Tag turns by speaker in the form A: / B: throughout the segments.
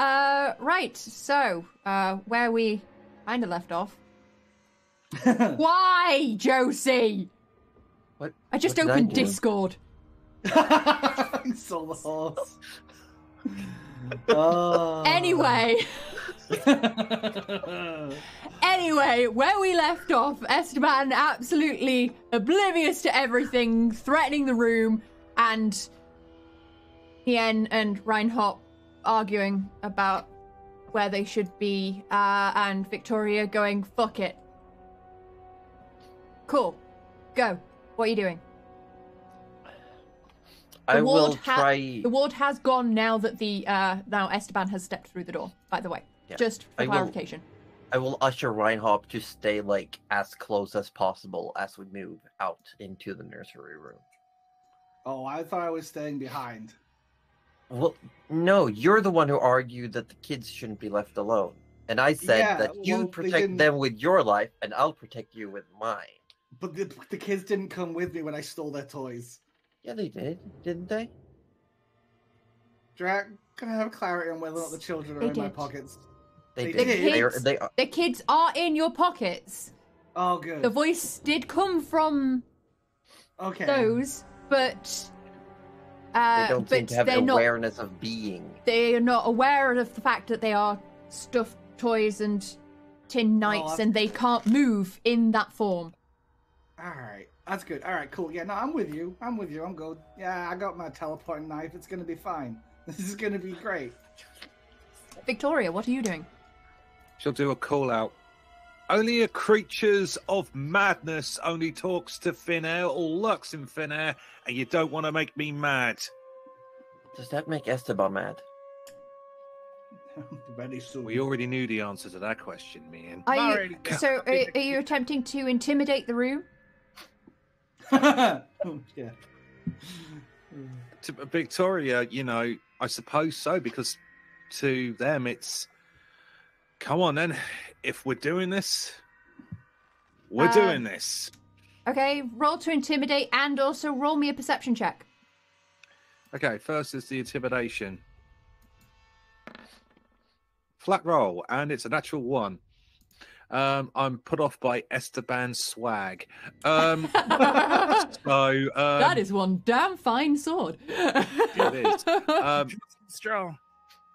A: Uh, right. So, uh, where we kind of left off. Why, Jocey?
B: What?
A: I just
B: what
A: opened
B: do?
A: Discord.
C: you stole the horse. oh.
A: Anyway, anyway, where we left off, Esteban absolutely oblivious to everything, threatening the room, and Mi'en and Reinhardt arguing about where they should be, uh, and Victoria going, fuck it. Cool. Go. What are you doing?
B: I will
A: ha-
B: try.
A: The ward has gone now that the uh now Esteban has stepped through the door. By the way,
B: Yeah.
A: just for
B: I will-
A: clarification.
B: I will usher Reinhardt to stay like as close as possible as we move out into the nursery room.
C: oh, I thought I was staying behind.
B: Well, no, you're the one who argued that the kids shouldn't be left alone, and I said
C: Yeah,
B: that you
C: well,
B: protect them with your life, and I'll protect you with mine.
C: But the, the kids didn't come with me when I stole their toys.
B: Yeah, they did, didn't they?
C: Drac, can I have clarity on whether or not the children are
A: They
C: in my pockets?
B: They,
C: They
B: did.
C: did?
B: They are, they are.
A: The kids are in your pockets.
C: Oh, good.
A: The voice did come from
C: okay.
A: those, but
B: They
A: uh,
B: don't
A: but
B: seem to have
A: they're not.
B: awareness of being.
A: They are not aware of the fact that they are stuffed toys and tin knights,
C: I-
A: and they can't move in that form.
C: All right, that's good. All right, cool. Yeah, no, I'm with you. I'm with you. I'm good. Yeah, I got my teleporting knife. It's gonna be fine. This is gonna be great.
A: Victoria, what are you doing?
D: She'll do a call out. Only a creatures of madness only talks to thin air or lurks in thin air, and you don't want to make me mad.
B: Does that make Esteban mad?
C: Very soon.
D: We already knew the answer to that question, me and
A: Are you, so, are, are you attempting to intimidate the room?
C: yeah.
D: to Victoria, you know, I suppose so because to them it's come on then. If we're doing this, we're
A: Uh,
D: doing this.
A: Okay, roll to intimidate and also roll me a perception check.
D: Okay, first is the intimidation. Flat roll, and it's a natural one. Um, I'm put off by Esteban's swag. Um, so um,
A: that is one damn fine sword.
D: It is. Um,
C: Strong.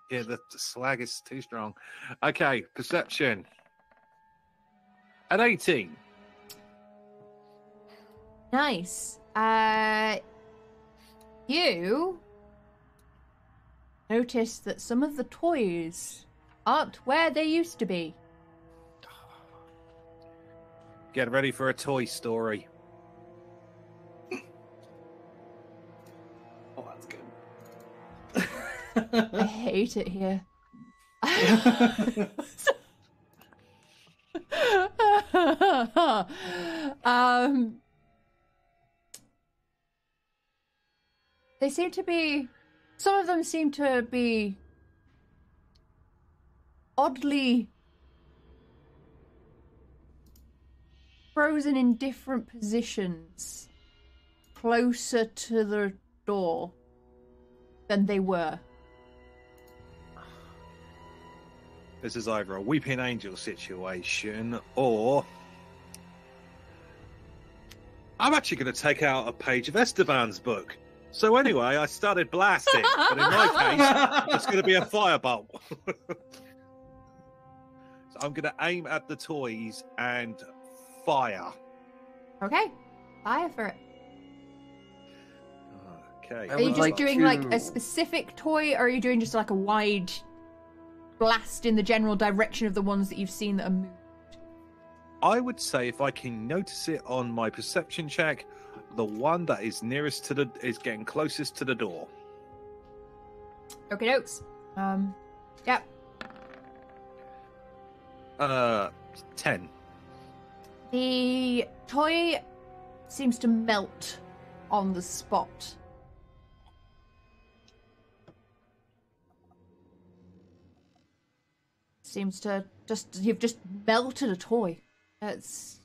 D: Yeah, the, the swag is too strong. Okay, perception. At 18.
A: nice. Uh, you notice that some of the toys aren't where they used to be.
D: Get ready for a toy story.
A: I hate it here. um, they seem to be. Some of them seem to be oddly frozen in different positions, closer to the door than they were.
D: This is either a weeping angel situation or. I'm actually going to take out a page of Esteban's book. So, anyway, I started blasting, but in my case, it's going to be a firebolt. so, I'm going to aim at the toys and fire.
A: Okay, fire for it.
D: Okay.
A: Are you just
B: like
A: doing like a specific toy, or are you doing just like a wide blast in the general direction of the ones that you've seen that are moved?
D: I would say if I can notice it on my perception check, the one that is nearest to the is getting closest to the door.
A: Okay, dokes. Um, yep.
D: Uh, ten.
A: The toy seems to melt on the spot. Seems to just you've just melted a toy. It's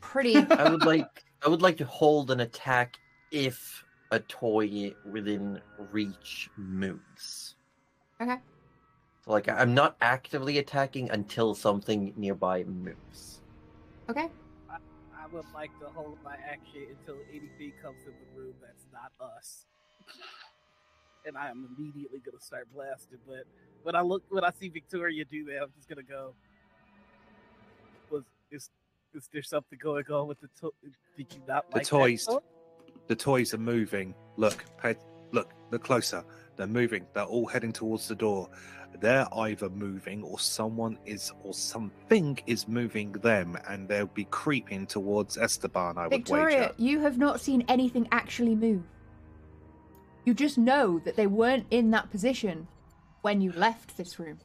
A: pretty.
B: I would like I would like to hold an attack if a toy within reach moves.
A: okay.
B: So like I'm not actively attacking until something nearby moves.
A: Okay.
E: I would like to hold my action until anything comes in the room that's not us. And I am immediately gonna start blasting. But when I look, when I see Victoria do that, I'm just gonna go. Was is is there something going on with the to- Did you not
D: The
E: like that
D: toys.
E: toy?
D: The toys are moving. Look, pay, look, look closer. They're moving. They're all heading towards the door. They're either moving or someone is or something is moving them and they'll be creeping towards Esteban, I would
A: Victoria, you have not seen anything actually move. You just know that they weren't in that position when you left this room.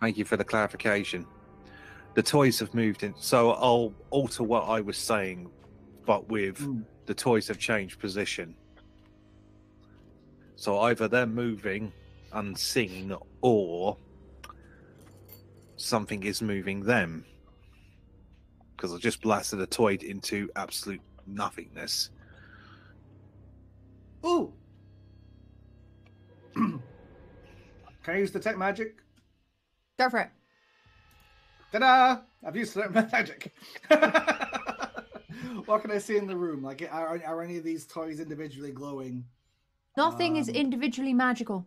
D: Thank you for the clarification. The toys have moved in, so I'll alter what I was saying, but with
C: Mm.
D: the toys have changed position. So either they're moving unseen or something is moving them. Because I just blasted a toy into absolute nothingness.
C: Ooh. Can I use detect magic?
A: Go for it.
C: Ta-da! I've used detect magic. what can I see in the room? Like, are, are any of these toys individually glowing?
A: Nothing is
C: Um,
A: individually magical.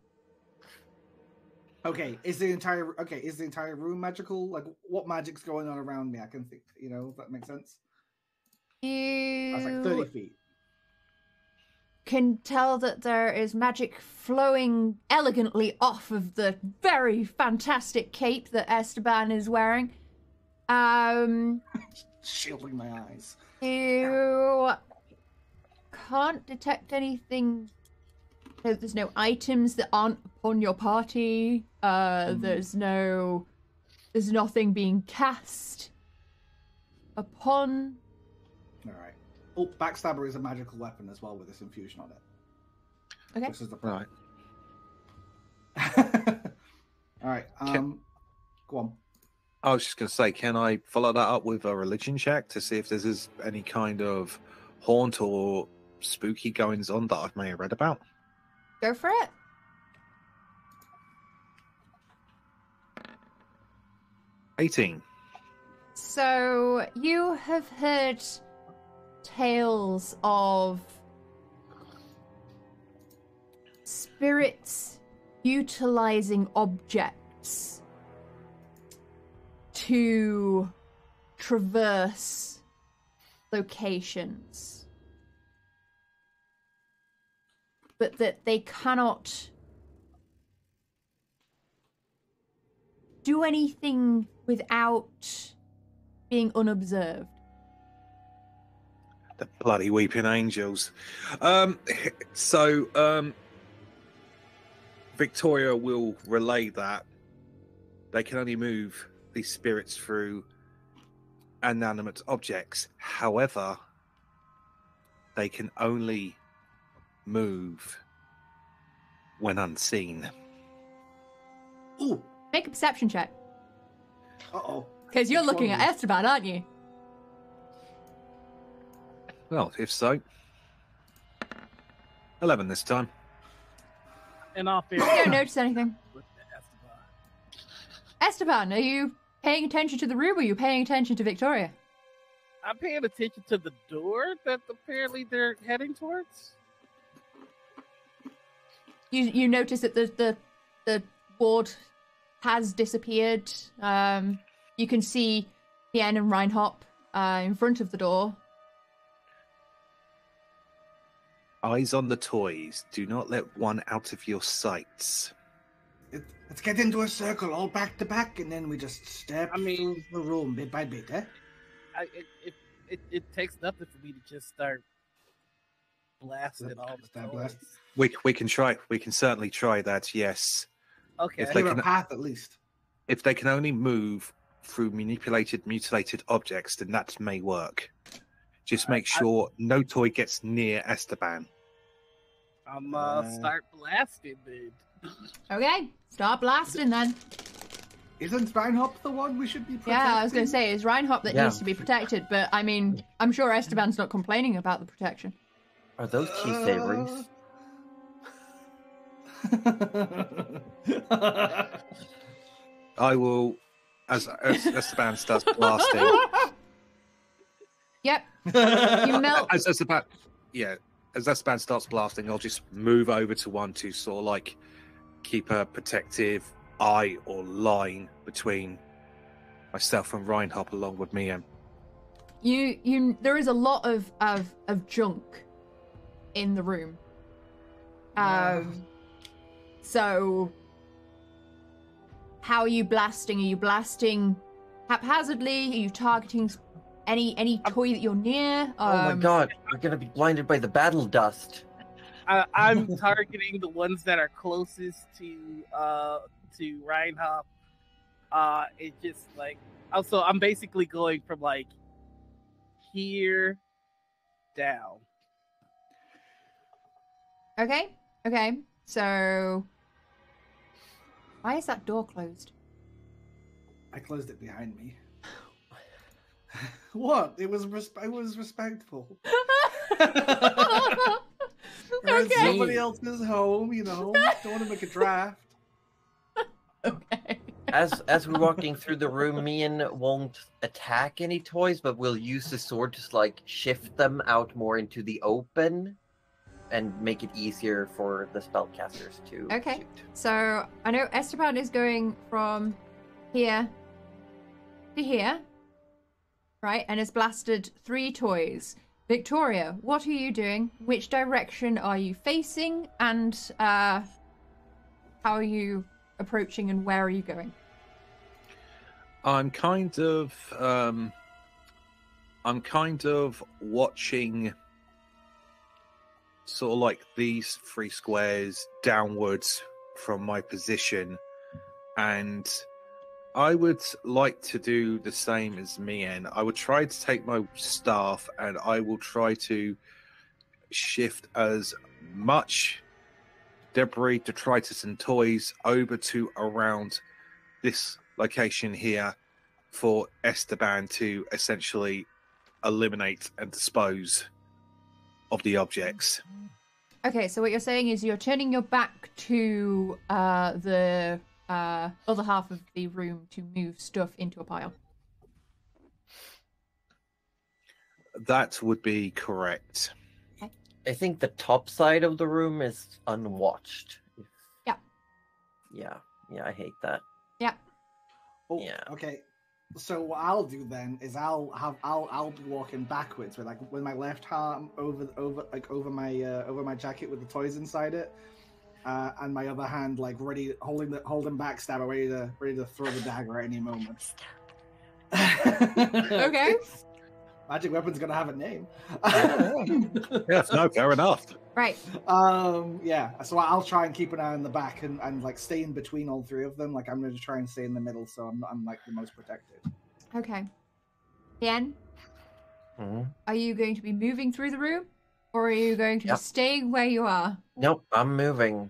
C: Okay, is the entire okay? Is the entire room magical? Like, what magic's going on around me? I can think. You know, if that makes sense. That's like thirty
A: You
C: feet.
A: Can tell that there is magic flowing elegantly off of the very fantastic cape that Esteban is wearing. Um,
C: Shielding my eyes.
A: you can't detect anything. No, there's no items that aren't upon your party. Uh,
C: Mhm.
A: there's no, there's nothing being cast upon.
C: All right. Oh, backstabber is a magical weapon as well with this infusion on it.
A: Okay.
C: This is the
D: Right.
C: All right.
D: Can-
C: Um, go on.
D: I was just going to say, can I follow that up with a religion check to see if there's is any kind of haunt or spooky goings on that I may have read about?
A: Go for it.
D: Eighteen.
A: So you have heard tales of spirits utilizing objects to traverse locations. But that they cannot do anything without being unobserved.
D: The bloody weeping angels. Um, so um, Victoria will relay that they can only move these spirits through inanimate objects. However, they can only move when unseen.
C: Ooh.
A: Make a perception check.
C: Uh oh.
A: Because you're
C: Which
A: looking
C: one
A: at Esteban, aren't you?
D: Well, if so, eleven this time.
E: In all
A: You don't notice anything.
E: Esteban.
A: Esteban, are you paying attention to the room or are you paying attention to Victoria?
E: I'm paying attention to the door that apparently they're heading towards.
A: You you notice that the the, the ward has disappeared. Um, you can see Mi'en and Reinhop uh, in front of the door.
D: Eyes on the toys. Do not let one out of your sights.
C: It, let's get into a circle, all back to back, and then we just step
E: I mean-
C: through the room bit by bit, eh?
E: I, it, it, it, it takes nothing for me to just start blasting it all the
C: Start
E: toys.
C: blasting.
D: We we can try. We can certainly try that. Yes,
E: Okay.
D: If they
C: Clear a
D: can-
C: path at least.
D: if they can only move through manipulated, mutilated objects, then that may work. Just make
E: I-
D: sure no toy gets near Esteban.
E: I'm uh,
C: Uh,
E: start blasting, dude.
A: Okay, start blasting then.
C: Isn't Reinhop the one we should be protecting?
A: Yeah, I was going to say it's Reinhop that
B: Yeah.
A: needs to be protected, but I mean, I'm sure Esteban's not complaining about the protection.
B: Are those key saverings?
D: I will, as as, as the band starts blasting,
A: Yep. You melt.
D: as, as the band, yeah, as that band starts blasting, I'll just move over to one to sort of like keep a protective eye or line between myself and Reinhard along with Mi'en.
A: You you there is a lot of of of junk in the room. Um so how are you blasting? Are you blasting haphazardly? Are you targeting any any toy that you're near?
B: oh my
A: Um,
B: god, we're gonna be blinded by the battle dust.
E: I, I'm targeting the ones that are closest to uh to Reinhard. Uh, it just like also I'm basically going from like here down.
A: Okay. Okay. So why is that door closed?
C: I closed it behind me. What? It was res- I was respectful. We're in
A: okay.
C: somebody else's home, you know. Don't want to make a draft.
A: Okay.
B: As as we're walking through the room, Mi'en won't attack any toys, but will use the sword to like shift them out more into the open and make it easier for the spellcasters to
A: Okay.
B: shoot.
A: So I know Esteban is going from here to here, right? And has blasted three toys. Victoria, what are you doing? Which direction are you facing? And uh, how are you approaching and where are you going?
D: I'm kind of um I'm kind of watching sort of like these three squares downwards from my position and I would like to do the same as Mi'en. I would try to take my staff and I will try to shift as much debris, detritus, and toys over to around this location here for Esteban to essentially eliminate and dispose of the objects.
A: Okay, so what you're saying is you're turning your back to uh, the uh, other half of the room to move stuff into a pile.
D: That would be correct.
B: I think the top side of the room is unwatched.
A: Yeah.
B: Yeah. Yeah, I hate that. Yeah.
C: Oh,
B: Yeah.
C: Okay. So what I'll do then is I'll have I'll I'll be walking backwards with like with my left arm over over like over my uh, over my jacket with the toys inside it, uh, and my other hand like ready holding the holding backstabber ready to ready to throw the dagger at any moment.
A: Okay.
C: Magic weapon's gonna have a name.
D: Yes, no, fair enough.
A: Right.
C: um. Yeah. So I'll try and keep an eye on the back and, and like stay in between all three of them. Like I'm gonna try and stay in the middle, so I'm I'm like the most protected.
A: Okay. Yen,
B: Mhm.
A: are you going to be moving through the room? Or are you going to
B: Yep.
A: just stay where you are?
B: Nope, I'm moving.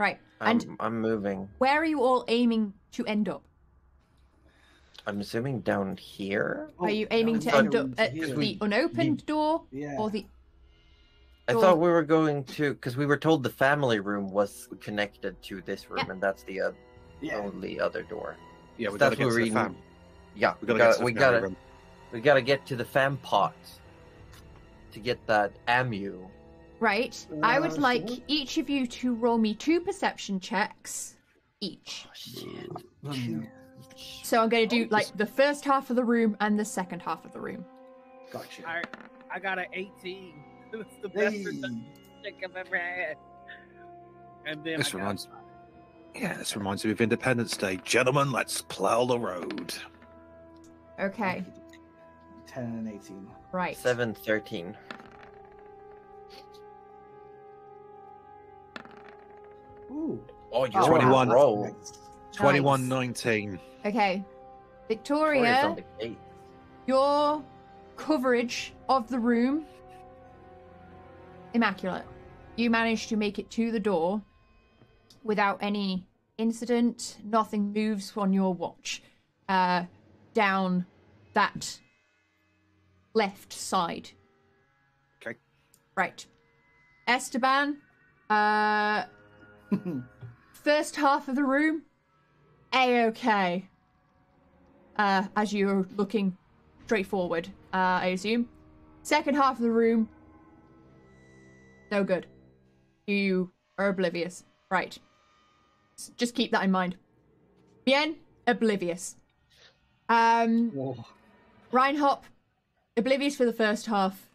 A: Right.
B: I'm,
A: And
B: I'm moving.
A: where are you all aiming to end up?
B: I'm assuming down here.
A: Are you aiming to
C: Oh,
A: end up at
C: here.
A: the unopened door
C: Yeah.
A: or the
B: I
A: Door.
B: thought we were going to, because we were told the family room was connected to this room,
A: Yeah.
B: and that's the uh,
C: yeah.
B: only other door.
D: Yeah, we
B: That's
D: gotta get to the
B: we-
D: fam.
B: Yeah,
D: We
B: we
D: gotta
B: gotta,
D: get
B: we gotta,
D: room.
B: we gotta get to the fam pot to get that amu.
A: Right. I would
C: Uh,
A: like
C: sure.
A: each of you to roll me two perception checks each.
B: Oh, shit.
A: So I'm going to do like the first half of the room and the second half of the room.
C: Gotcha.
E: I I got an 18. That's the best
C: Hey.
E: perception check I've ever had. And then
D: This
E: I got-
D: reminds Yeah, this reminds me of Independence Day. Gentlemen, let's plow the road.
A: Okay.
C: 10 and 18.
A: Right.
B: Seven thirteen.
C: Ooh.
B: Oh, you're
C: Oh,
D: 21.
C: wow,
B: Roll.
C: that's nice.
D: 21 19.
A: Okay. Victoria,
B: on the gate.
A: your coverage of the room immaculate. You managed to make it to the door without any incident. Nothing moves on your watch. Uh, down that left side.
D: Okay.
A: Right. Esteban, uh, first half of the room, a okay. Uh, as you're looking straight forward, uh, I assume. Second half of the room, no good. You are oblivious. Right. Just keep that in mind. Mi'en, oblivious. Um,
C: Whoa.
A: Reinhop, oblivious for the first half.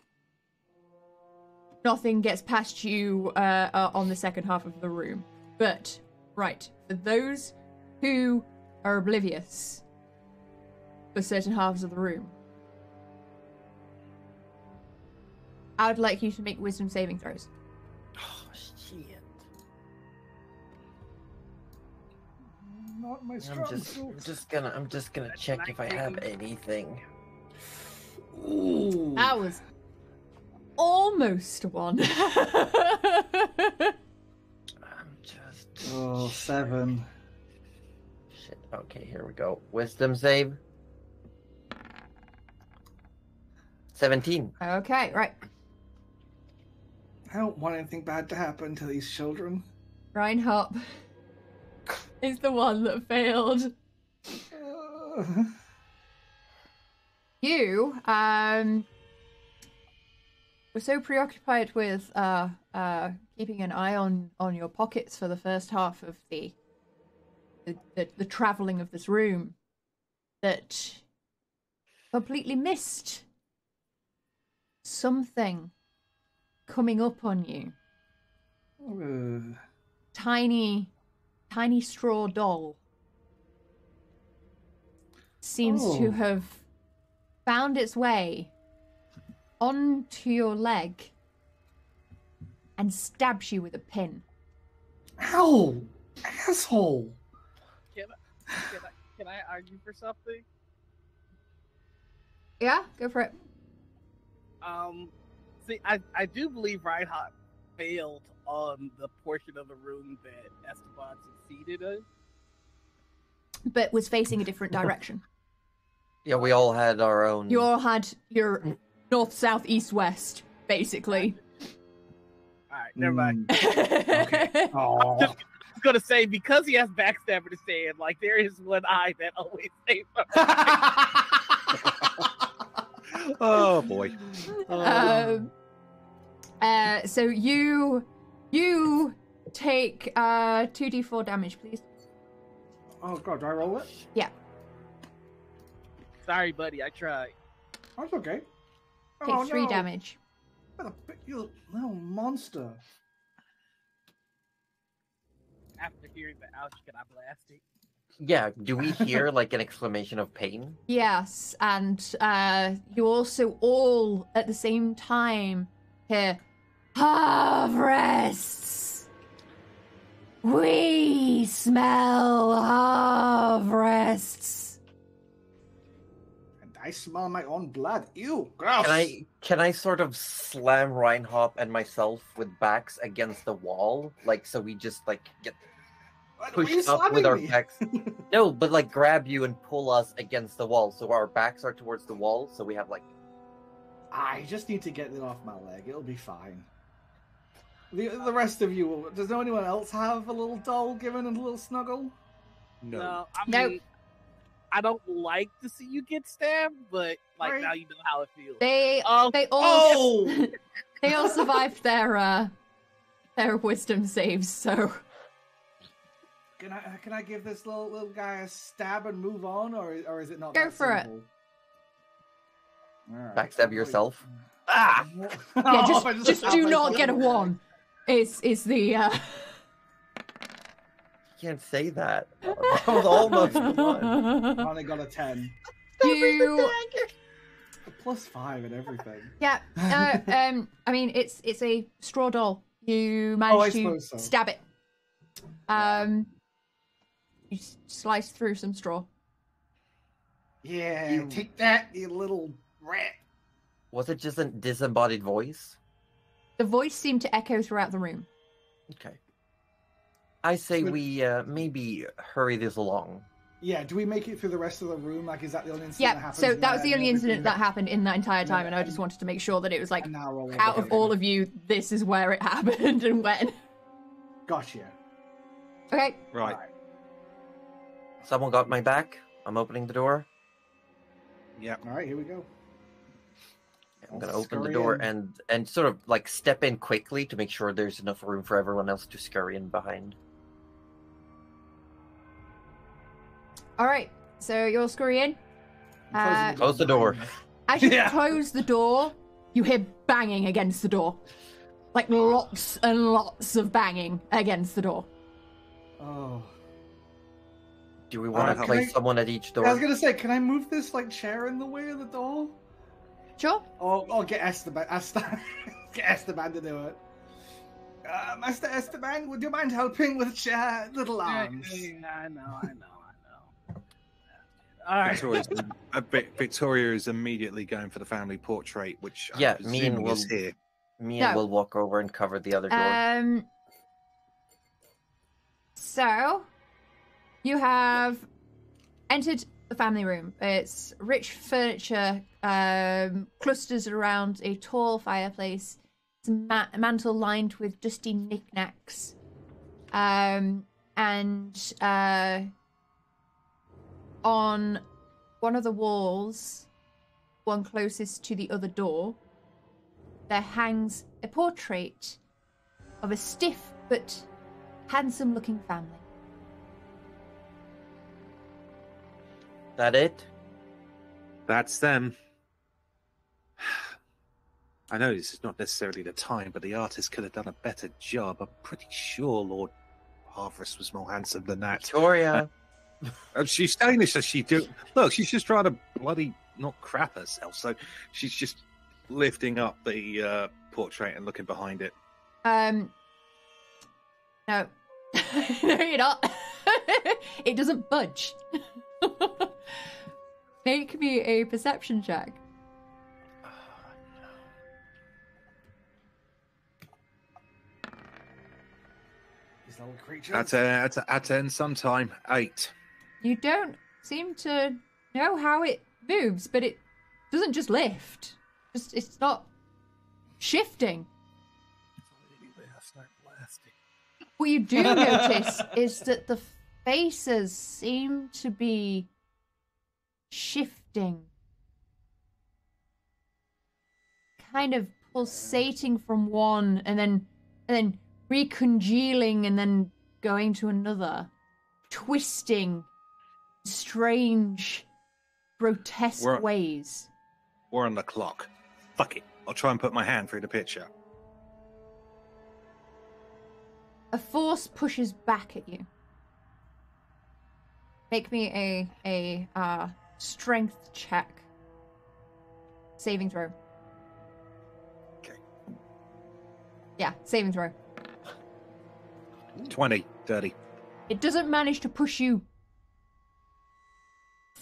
A: Nothing gets past you uh, uh, on the second half of the room. But, right, for those who are oblivious for certain halves of the room, I would like you to make wisdom saving throws.
B: Oh shit.
C: Not my
B: I'm just, I'm just gonna, I'm just gonna check if I have anything.
C: Ooh.
A: That was almost a one.
B: I'm just.
C: Oh, seven.
B: Shit. Okay, here we go. Wisdom save. Seventeen.
A: okay, right.
C: I don't want anything bad to happen to these children.
A: Reinhop is the one that failed.
C: Uh,
A: you um were so preoccupied with uh uh keeping an eye on on your pockets for the first half of the the, the, the traveling of this room that completely missed something coming up on you
C: uh,
A: tiny tiny straw doll seems to
C: Oh.
A: have found its way onto your leg and stabs you with a pin.
C: ow! Asshole!
E: Can I, can I, can I argue for something?
A: Yeah, go for it.
E: Um, see, I, I do believe Reinhardt failed on the portion of the room that Esteban succeeded in.
A: But was facing a different direction.
B: Yeah, we all had our own.
A: You all had your north, south, east, west, basically.
E: All right, never mind.
C: Mm. Oh,
E: I was gonna say because he has backstabber to stand, like there is one eye that always saves him.
D: Oh boy.
A: um, uh, so you you take uh 2d4 damage, please.
C: oh god, do I roll it? Yeah.
E: Sorry, buddy, I tried.
C: That's okay.
A: Take
C: oh,
A: three
C: no.
A: damage.
C: What a big, you little monster.
E: After hearing the ouch, can I blast it?
B: Yeah. Do we hear like an exclamation of pain?
A: Yes, and uh, you also all at the same time hear harvests. We smell harvests.
C: And I smell my own blood. Ew, gross.
B: Can I can I sort of slam Reinhop and myself with backs against the wall, like so we just like get
C: What, were you
B: pushed up with our
C: me?
B: backs? no, but like grab you and pull us against the wall, so our backs are towards the wall, so we have like
C: I just need to get it off my leg. It'll be fine. The, the rest of you, will- does anyone else have a little doll giving and a little snuggle?
D: No.
E: I
A: Nope.
E: Mean, I don't like to see you get stabbed, but like
C: Right.
E: now you know how it feels.
A: They
E: Oh,
A: they all
C: Oh!
A: they all survived their uh their wisdom saves, so
C: Can I can I give this little little guy a stab and move on, or or is it not?
A: Go
C: that
A: for it.
C: simple? Alright.
B: Backstab yourself. Ah!
A: yeah,
C: Oh,
A: just just do not get a
C: in the leg.
A: one. Is is the uh
B: You can't say that. That was almost the one.
C: Only got a ten.
A: you
C: A plus five and everything.
A: Yeah. Uh, um. I mean, it's it's a straw doll. You
C: Oh,
A: to
C: so.
A: stab it. Um. You s- slice through some straw.
C: Yeah,
B: You-
C: take that, you little rat.
B: Was it just a disembodied voice?
A: The voice seemed to echo throughout the room.
B: Okay. I say
C: Good.
B: we uh, maybe hurry this along.
C: Yeah, do we make it through the rest of the room? Like, is that the only incident that
A: Yeah.
C: happens?
A: So that was the only incident that happened in that entire time,
C: Yeah,
A: and I just wanted to make sure that it was like
C: And now roll
A: out of all of you, this is where it happened and when.
C: Gotcha.
A: Okay.
D: Right.
B: Someone got my back. I'm opening the door.
D: Yeah.
C: All right, here we go.
B: I'm gonna open the door
C: in.
B: and and sort of like step in quickly to make sure there's enough room for everyone else to scurry in behind.
A: All right, so you're scurrying.
C: I'm
A: Uh,
B: Close the door.
C: behind me.
A: As you
C: Yeah.
A: close the door, you hear banging against the door. Like lots and lots of banging against the door.
C: Oh.
B: Do we want
C: Uh,
B: to
C: can
B: place
C: I-
B: someone at each door?
C: I was gonna say, can I move this like chair in the way of the door?
A: Sure.
C: Or, or get Esteban, Esteban, get Esteban to do it. Uh, Master Esteban, would you mind helping with chair, little arms?
E: Yeah, I know, I know, I know. All right.
D: Victoria's, a bit, Victoria is immediately going for the family portrait, which I'm
B: Yeah, me and Will-
D: here.
B: Me and
A: No.
B: will walk over and cover the other door.
A: Um. So, you have entered the family room. It's rich furniture, um, clusters around a tall fireplace. It's a, ma- mantle lined with dusty knickknacks. Um, and uh, on one of the walls, one closest to the other door, there hangs a portrait of a stiff but handsome looking family.
B: that it?
D: That's them. I know this is not necessarily the time, but the artist could have done a better job. I'm pretty sure Lord Harvest was more handsome than that.
B: Victoria.
D: Uh, she's saying this as she do. Look, she's just trying to bloody not crap herself. So she's just lifting up the uh, portrait and looking behind it.
A: Um, no, no, you're not. it doesn't budge. Make me a perception check.
C: These little creatures.
D: That's a, that's a, that's end sometime. Eight.
A: You don't seem to know how it moves, but it doesn't just lift. Just it's not shifting.
E: Anyway, I blasting.
A: What you do notice is that the faces seem to be shifting. Kind of pulsating from one and then and then recongealing and then going to another. Twisting strange grotesque
D: We're-
A: ways.
D: We're on the clock. Fuck it. I'll try and put my hand through the picture.
A: A force pushes back at you. Make me a a uh, strength check. Saving throw.
D: Okay.
A: Yeah, saving throw.
D: 20, 30.
A: It doesn't manage to push you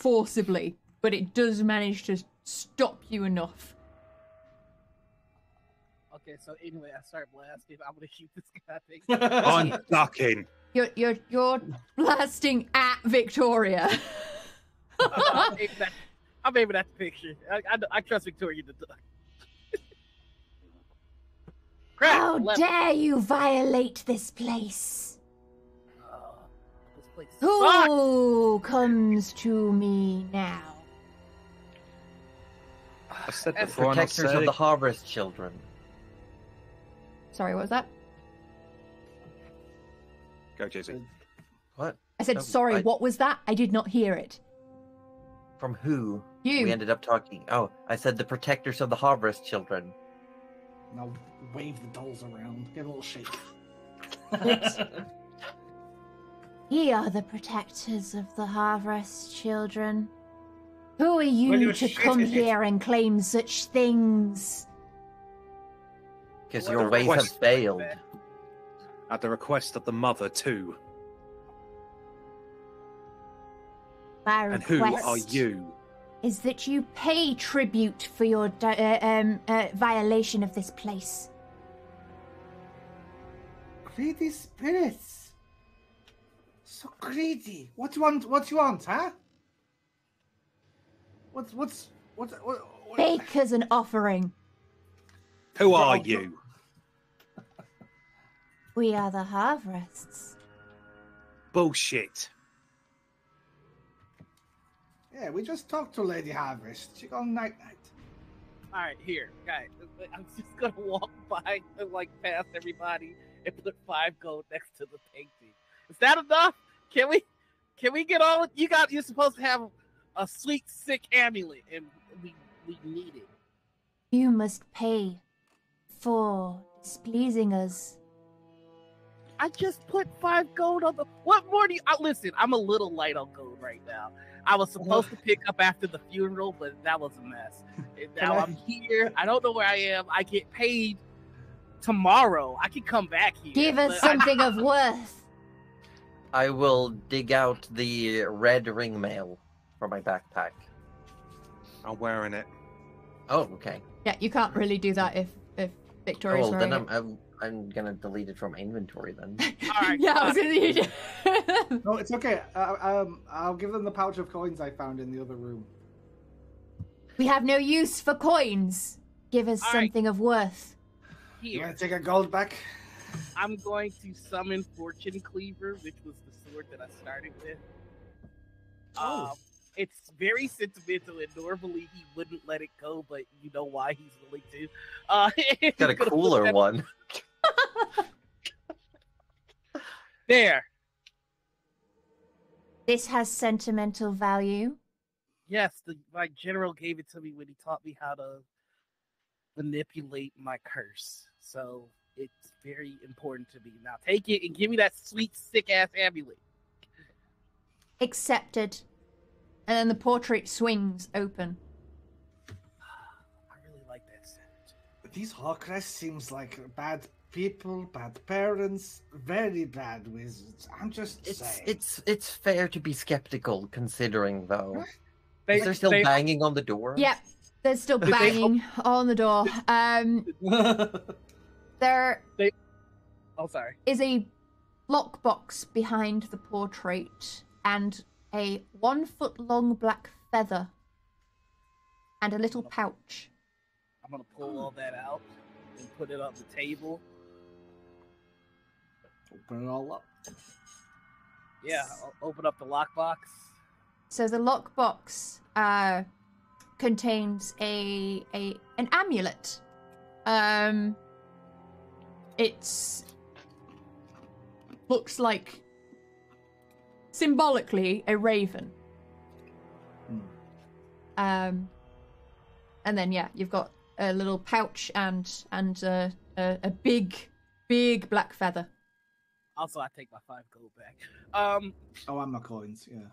A: forcibly, but it does manage to stop you enough.
E: Okay, so anyway, I start blasting. I'm gonna shoot this guy.
D: I'm ducking.
A: You're you're you're blasting at Victoria.
E: I'm, aiming at, I'm aiming at the picture. I, I, I trust Victoria to duck. Crap!
A: How
E: left.
A: dare you violate this place?
E: This place sucks.
A: Who comes to me now?
D: I said
B: As
D: before,
B: protectors of the harvest children.
A: Sorry, what was that?
D: Go, Jizzy.
B: What?
A: I said,
B: No,
A: sorry,
B: I-
A: what was that? I did not hear it.
B: From who?
A: You.
B: We ended up talking. Oh, I said the protectors of the harvest children.
C: Now wave the dolls around. Give a little shake.
A: Ye are the protectors of the harvest children. Who are you
C: you
A: to come
C: in it.
A: here and claim such things?
B: Because your
E: a
B: ways have failed.
D: At the request of the mother, too.
A: My
D: And who are you?
A: is that you pay tribute for your uh, um, uh, violation of this place.
C: Greedy spirits. So greedy. What do you want? What do you want, huh? What's what's what's what? what
A: Bake as an offering.
D: Who are you?
A: We are the harvests.
D: Bullshit.
C: Yeah, we just talked to Lady Harvest. She gone night night.
E: All right, here, guys. I'm just gonna walk by and like past everybody and put five gold next to the painting. Is that enough? Can we? Can we get all? You got. You're supposed to have a sweet sick amulet, and we we need it.
F: You must pay for displeasing us.
E: I just put five gold on the. What more do you? I, listen, I'm a little light on gold right now. I was supposed to pick up after the funeral, but that was a mess. And now I'm here. I don't know where I am. I get paid tomorrow. I can come back here.
F: Give us
E: but I-
F: something of worth.
B: I will dig out the red ring mail from my backpack.
D: I'm wearing it.
B: Oh, okay.
A: Yeah, you can't really do that if if
B: Oh,
A: Victoria's
B: well, then I'm, I'm I'm gonna delete it from my inventory then.
A: it.
E: All right,
A: yeah, I was gonna.
C: No, it's okay. Uh, um, I'll give them the pouch of coins I found in the other room.
A: we have no use for coins.
F: Give us
E: All right.
F: something of worth.
C: You want to take a gold back?
E: I'm going to summon Fortune Cleaver, which was the sword that I started with.
C: Oh.
E: Um, it's very sentimental, and normally he wouldn't let it go, but you know why he's willing to. Uh,
B: Got a cooler one.
E: There.
F: This has sentimental value.
E: Yes, the, my general gave it to me when he taught me how to manipulate my curse. So it's very important to me. Now take it and give me that sweet, sick ass amulet.
F: Accepted.
A: and then the portrait swings open.
E: I really like that sound.
C: These Hawkrests seems like bad people, bad parents, very bad wizards. I'm just
B: It's
C: saying.
B: it's it's fair to be skeptical, considering though.
E: They,
B: Is there still
E: they-
B: banging on the door?
A: Yep, They're still banging on the door. Um, there they...
E: Oh, sorry.
A: is a lockbox behind the portrait and a one foot long black feather and a little pouch.
E: I'm gonna pull all that out and put it on the table.
C: Open it all up.
E: Yeah, I'll open up the lockbox.
A: So the lockbox uh, contains a a an amulet. Um, it's looks like symbolically a raven.
C: Hmm.
A: Um, and then yeah, you've got a little pouch and and uh, a, a big big black feather.
E: Also, I take my five gold back. Um,
C: Oh, I'm not coins. Yeah,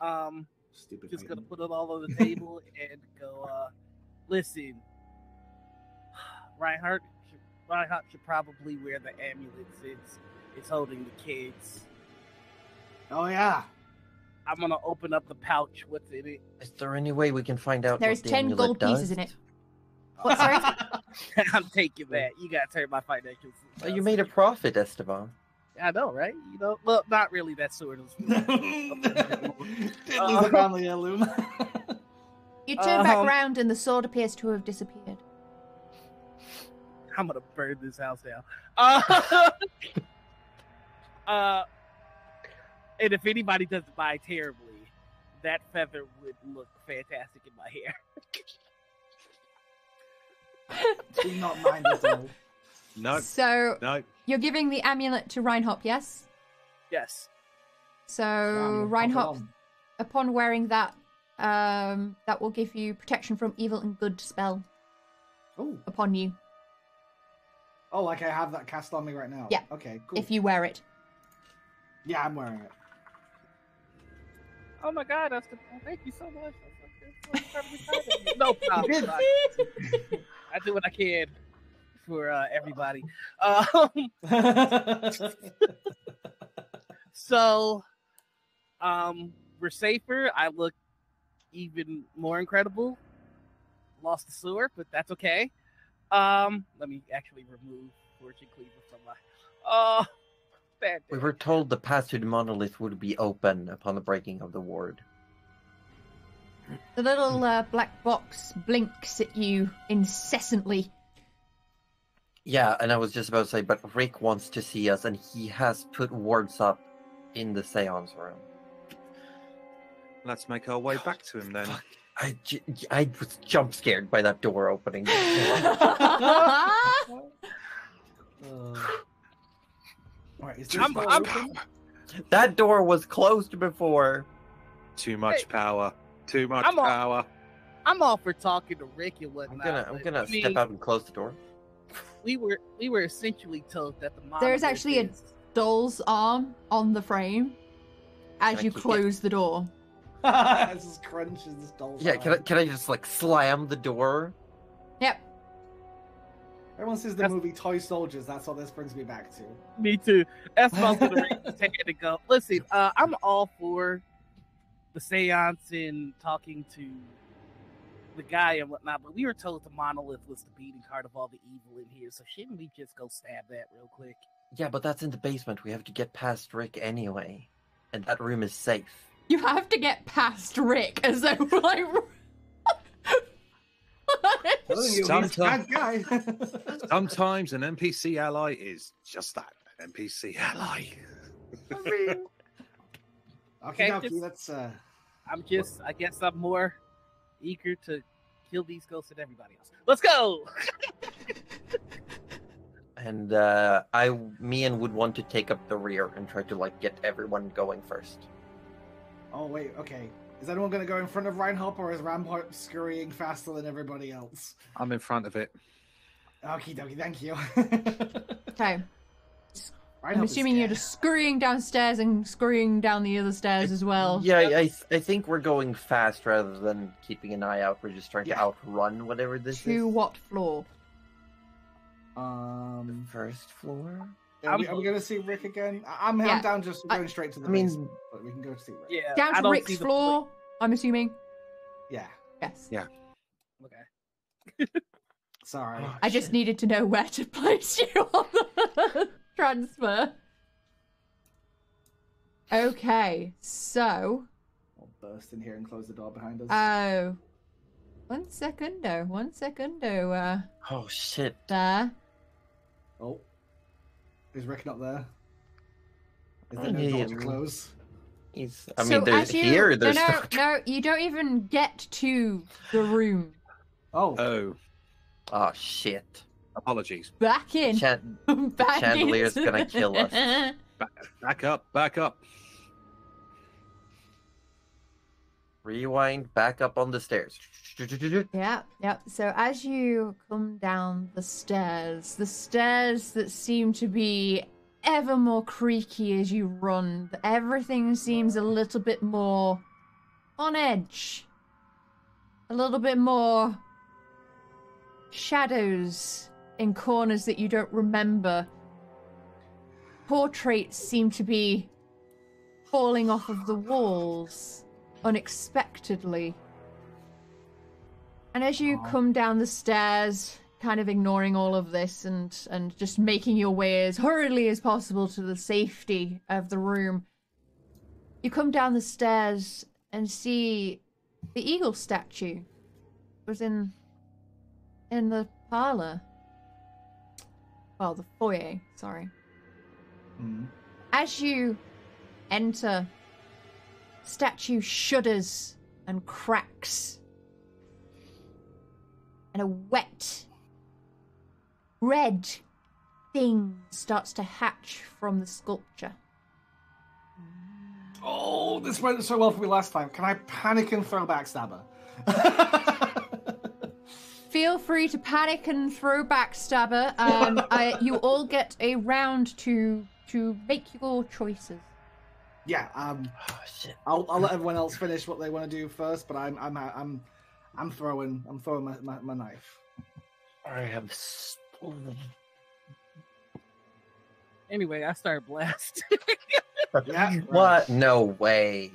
E: um,
C: stupid.
E: just gonna put it all on the table and go. uh Listen, Reinhardt, should, Reinhardt should probably wear the amulet since it's holding the kids.
C: Oh yeah.
E: I'm gonna open up the pouch. What's in it?
B: Is there any way we can find out?
A: There's
B: what the
A: 10
B: amulet
A: gold pieces in it. What, sorry?
E: I'm taking that. You gotta turn my financials.
B: Oh, you made a profit, Esteban.
E: I know, right? You know, well, not really. That sort of.
C: Didn't
E: Uh,
C: lose a family heirloom.
A: You turn back
E: Um,
A: round and the sword appears to have disappeared.
E: I'm gonna burn this house down. Uh, uh, and if anybody doesn't buy terribly, that feather would look fantastic in my hair.
C: Do not mind at all.
D: No,
A: So
D: no.
A: you're giving the amulet to Reinhop, yes?
E: Yes.
A: So
C: Damn,
A: Reinhop,
C: pop it on.
A: upon wearing that, um, that will give you protection from evil and good spell
C: Oh,
A: upon you
C: oh, like I have that cast on me right now.
A: Yeah.
C: Okay, cool.
A: if you wear it.
C: Yeah, I'm wearing it.
E: Oh my God, Austin! Thank you so much. That's so incredibly kind of you. No problem. I, I do what I can for uh, everybody. Um, so, um, we're safer. I look even more incredible. Lost the sewer, but that's okay. Um, let me actually remove Fortune Cleaver from my. Oh, bad.
B: We were told the path to the monolith would be open upon the breaking of the ward.
A: The little uh, black box blinks at you incessantly.
B: Yeah, and I was just about to say, but Rick wants to see us, and he has put wards up in the seance room.
D: Let's make our way back to him then.
B: I, j- I was jump scared by that door opening.
C: Alright, is this
E: I'm-
C: door
E: I'm-
C: open?
B: that door was closed before.
D: Too much
E: Hey.
D: power. Too much
E: I'm all-
D: power.
E: I'm all for talking to Rick and
B: I'm
E: whatnot.
B: gonna, I'm gonna
E: I mean,
B: step out and close the door.
E: We were we were essentially told that the
A: There's
E: monolith
A: actually a- Doll's arm on the frame as
B: Can
A: you
B: kick it?
A: close the door.
C: this is crunches this doll's
B: Yeah, can I, can I just like slam the door?
A: Yep.
C: Everyone sees the
E: That's-
C: movie Toy Soldiers. That's what this brings me back to.
E: Me too. That's what I was gonna raise his hand go. Listen, uh, I'm all for the seance and talking to the guy and whatnot, but we were told the monolith was the beating heart of all the evil in here, so shouldn't we just go stab that real quick?
B: Yeah, but that's in the basement. We have to get past Rick anyway, and that room is safe.
A: You have to get past Rick as though like.
C: Telling you, he's a
D: Sometime-
C: bad guy.
D: Sometimes an NPC ally is just that an NPC ally.
C: okay,
E: Okay,
C: okay,
E: just-
C: let's uh
E: I'm just, I guess I'm more eager to kill these ghosts than everybody else. Let's go.
B: And uh, I, Mi'en would want to take up the rear and try to like get everyone going first.
C: Oh wait, okay. Is anyone gonna go in front of Reinhop or is Rampart scurrying faster than everybody else?
D: I'm in front of it.
C: Okie dokie, thank you.
A: okay. I'm assuming you're just scurrying downstairs and scurrying down the other stairs as well.
B: Yeah, I, I, I think we're going fast rather than keeping an eye out. We're just trying
C: Yeah.
B: to outrun whatever this
A: To
B: is.
A: what floor?
C: Um,
B: First floor.
C: Are we, are we gonna see Rick again? I- I'm,
A: Yeah.
C: I'm down just
A: I-
C: going straight to the
B: I mean-
C: basement, but we can go to see Rick.
E: Yeah.
A: Down to Rick's floor, I'm assuming.
C: Yeah.
A: Yes.
D: Yeah.
E: Okay.
C: Sorry.
B: Oh,
A: I just needed to know where to place you on the transfer. Okay, so
C: I'll burst in here and close the door behind us.
A: oh, one secundo, one secundo. Uh,
B: Oh shit!
A: there.
C: oh, is Rick not there? Is there no door
B: yeah.
C: to close?
B: He's. I
A: so
B: mean, there's
A: as you,
B: here. There's
A: no, no, no, you don't even get to the room.
C: Oh,
D: Oh,
B: Oh shit!
D: apologies.
A: Back in.
B: Chan-
A: Back
B: Chandelier's
A: into-
B: gonna kill us.
D: Back, back up, back up.
B: Rewind back up on the stairs.
A: Yeah, yeah. So as you come down the stairs, the stairs that seem to be ever more creaky as you run, everything seems a little bit more on edge. A little bit more shadows in corners that you don't remember. Portraits seem to be falling off of the walls unexpectedly. And as you come down the stairs, kind of ignoring all of this and and just making your way as hurriedly as possible to the safety of the room, you come down the stairs and see the eagle statue was in in the parlor. Well, the foyer, sorry.
C: Hmm.
A: As you enter, statue shudders and cracks. And a wet, red thing starts to hatch from the sculpture.
C: Oh, this went so well for me last time. Can I panic and throw backstabber?
A: Feel free to panic and throw backstabber. Um, I, you all get a round to to make your choices.
C: Yeah, um,
B: Oh shit!
C: I'll, I'll let everyone else finish what they want to do first, but I'm I'm I'm I'm throwing I'm throwing my, my, my knife.
B: I have. stolen-
E: Anyway, I start blast.
C: Yeah, right.
B: What? No way.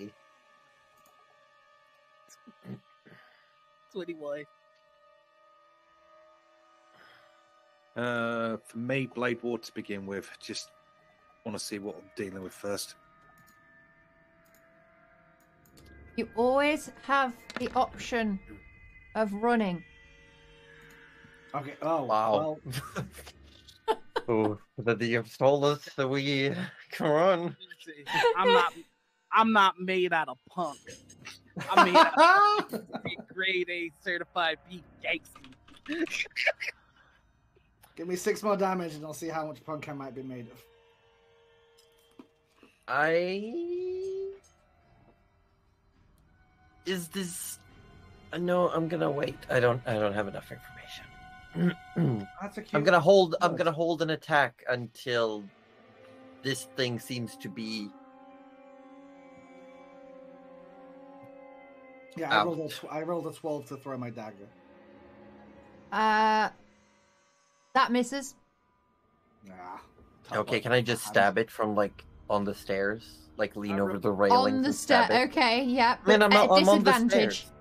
E: Twenty-one.
D: Uh, for me, Blade Ward to begin with. Just want to see what I'm dealing with first.
A: You always have the option of running.
C: Okay. Oh
B: Wow.
C: Well,
B: oh, that you've told us that we can run.
E: I'm not. I'm not made out of punk. I mean, I'm a grade A certified beat gangster.
C: Give me six more damage and I'll see how much punk I might be made of.
B: I is this uh, no i'm gonna wait i don't i don't have enough information
C: That's a cute.
B: i'm gonna hold i'm gonna hold an attack until this thing seems to be
C: Yeah, I
B: Out.
C: rolled, a tw- I rolled a 12 to throw my dagger.
F: Uh, that misses.
C: Nah.
B: okay can i just stab it from like on the stairs like lean over the railing.
F: On the
B: and stab
F: stair. Okay, yeah.
B: Man, I'm,
F: at
B: I'm on the
F: disadvantage.
B: stairs.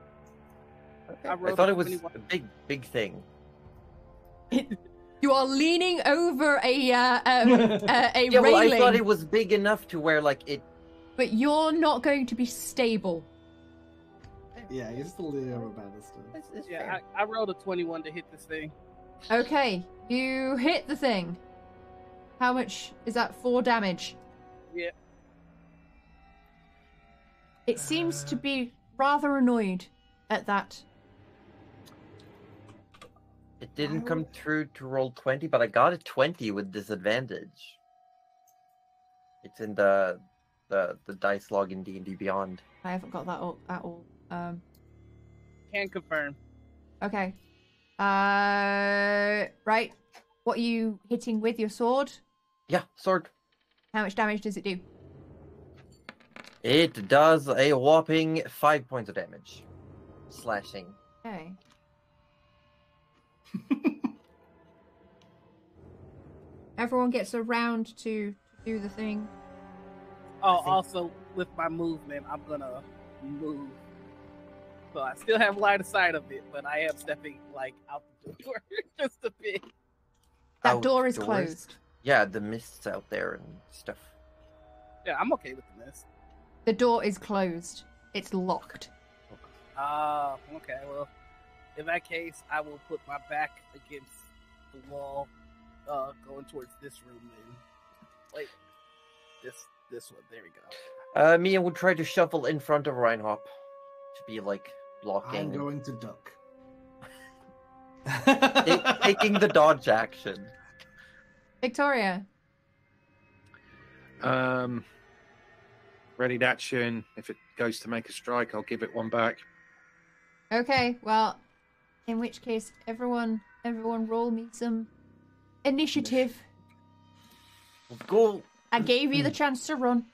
E: I
B: I thought it was
E: 21.
B: a big, big thing.
A: You are leaning over a uh, um, uh, a
B: Yeah, well, I thought it was big enough to where, like, it.
A: but you're not going to be stable.
C: Yeah, he's the leader of a banister.
B: It's, it's
E: Yeah,
B: fair.
E: I, I rolled a 21 to hit this thing.
A: Okay, you hit the thing. How much is that? Four damage.
E: Yeah.
A: It seems to be rather annoyed at that.
B: It didn't come through to Roll20, but I got a 20 with disadvantage. It's in the the the dice log in D&D Beyond.
A: I haven't got that all, at all. Um,
E: Can confirm.
A: okay. Uh, right. What are you hitting with your sword?
B: Yeah, sword.
A: How much damage does it do?
B: It does a whopping 5 points of damage. Slashing.
A: Okay. Everyone gets a round to, to do the thing.
E: Oh, also with my movement, I'm gonna move. So I still have line of sight of it, but I am stepping like out the door just a bit.
A: That door is
B: Outdoors.
A: closed.
B: Yeah, the mists out there and stuff.
E: Yeah, I'm okay with this.
A: The door is closed. It's locked.
E: Ah, okay. Well, in that case, I will put my back against the wall, uh, going towards this room. Then, wait, this this one. There we go.
B: Uh, Mi'en would try to shuffle in front of Reinhop to be like blocking,
C: I'm going to duck.
B: ta- taking the dodge action.
A: Victoria.
D: Um, ready to action. If it goes to make a strike, I'll give it one back.
A: Okay, well, in which case, everyone, everyone, roll me some initiative.
B: Go.
A: I gave you the chance to run.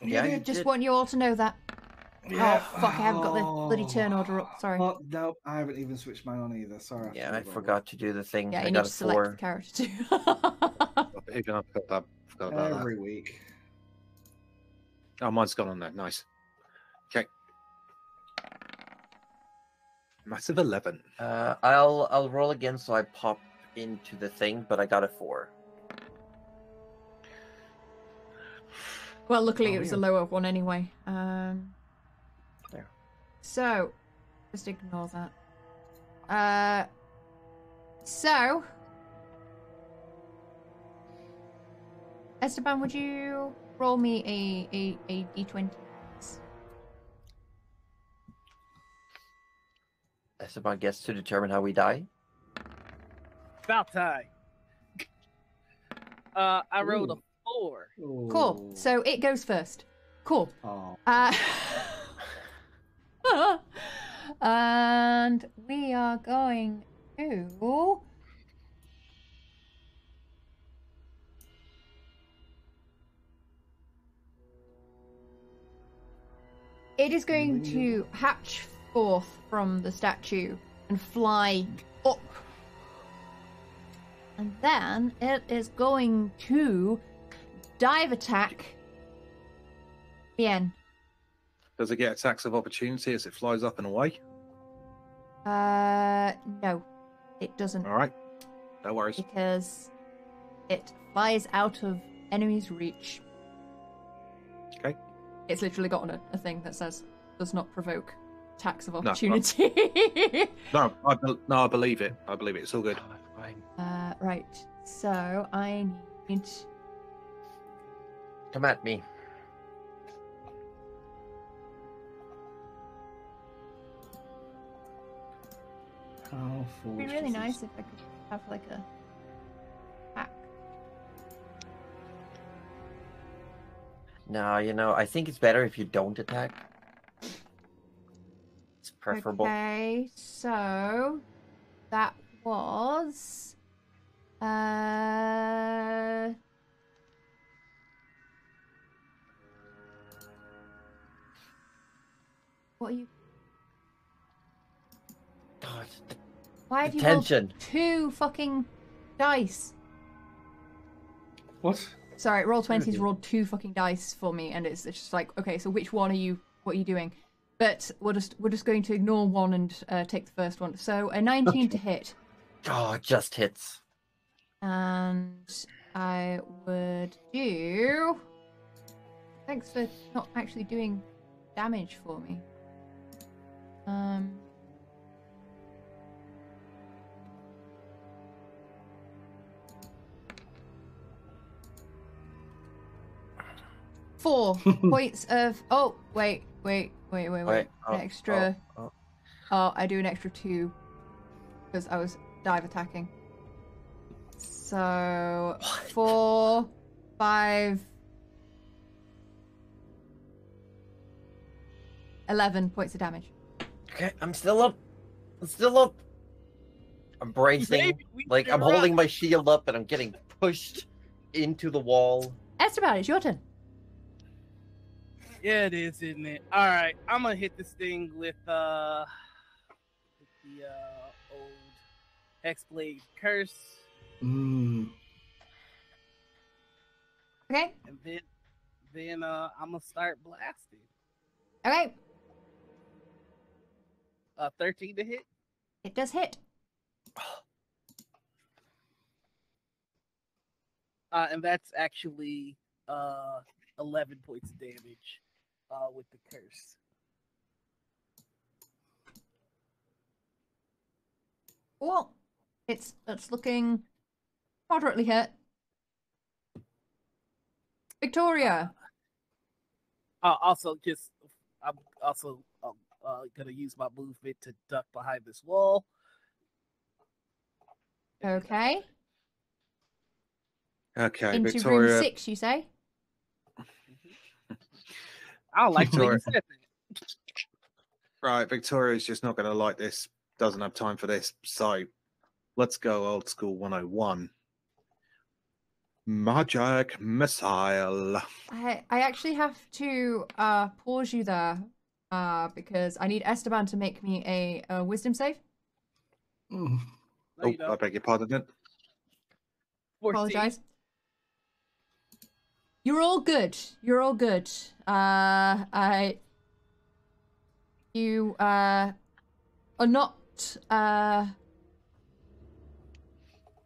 B: Yeah, you
A: Just
B: did.
A: want you all to know that.
C: Oh, yeah.
A: Oh fuck! I haven't got the bloody turn order up. Sorry.
C: Oh, no, I haven't even switched mine on either. Sorry.
B: Yeah, I
C: about
B: forgot to do the thing.
A: yeah,
B: I
A: you need
B: got
A: to
B: a
A: select
B: four.
A: the character too.
D: Even I forgot, that, forgot
C: that.
D: about that.
C: Every week.
D: Oh, mine's gone on there. Nice. Okay. Massive 11.
B: Uh, I'll I'll roll again so I pop into the thing, but I got a four.
A: well, luckily
C: Oh,
A: it was a lower one anyway. Um.
B: There.
A: So, just ignore that. Uh. So. Esteban, would you roll me a a a d20?
B: Esteban gets to determine how we die.
E: About time. Uh, I rolled a
C: Ooh.
E: four.
A: Cool. So it goes first. Cool.
C: Oh.
A: Uh, and we are going to. It is going to hatch forth from the statue and fly up. And then it is going to dive attack Mi'en.
D: Does it get attacks of opportunity as it flies up and away?
A: Uh, no, it doesn't
D: All right. No worries.
A: because it flies out of enemy's reach. It's literally got on a thing that says does not provoke tax of opportunity.
D: No, no, I, be- no, I believe it. I believe it. It's all good.
A: Ah, uh, right. So I need.
B: Come at me.
A: It'd be really nice if I could have like a
B: No, you know, I think it's better if you don't attack. It's preferable.
A: Okay, so that was uh What are you
B: God,
A: why have you rolled
B: attention.
A: two fucking dice?
C: What?
A: Sorry,
C: Roll20's
A: rolled two fucking dice for me, and it's, it's just like, okay, so which one are you? What are you doing? But we're just we're just going to ignore one and uh, take the first one. So a nineteen to hit,
B: Oh, it just hits.
A: and I would do. Thanks for not actually doing damage for me. Um. Four points of. Oh, wait, wait, wait, wait, wait.
B: Wait,
A: An
B: oh,
A: extra.
B: oh,
A: Oh, oh I do an extra two because I was dive attacking. So
B: What?
A: four, five, eleven points of damage.
B: Okay, I'm still up. I'm still up. I'm bracing. Like I'm
E: run.
B: holding my shield up and I'm getting pushed into the wall.
A: Esteban, it's your turn.
E: Yeah, it is, isn't it? All right, I'm gonna hit this thing with uh, with the uh old Hexblade curse,
C: Mm.
A: Okay.
E: and then then uh I'm gonna start blasting.
A: Okay.
E: Uh, 13 to hit.
A: It does hit.
E: Uh, and that's actually uh 11 points of damage uh with the curse.
A: Cool. It's it's looking moderately hit. Victoria.
E: Uh, also, just I'm also um, uh, gonna use my movement to duck behind this wall.
A: Okay.
D: Okay,
A: Into
D: Victoria.
A: room six, you say?
E: I don't like the
D: Victoria. Right, Victoria's just not going to like this. Doesn't have time for this. So let's go old school 101. Magic missile.
A: I I actually have to uh pause you there uh because I need Esteban to make me a, a wisdom save.
C: Mm.
E: No,
D: Oh, I beg your pardon. Then.
A: Apologize. You're all good. You're all good. Uh I you uh are not uh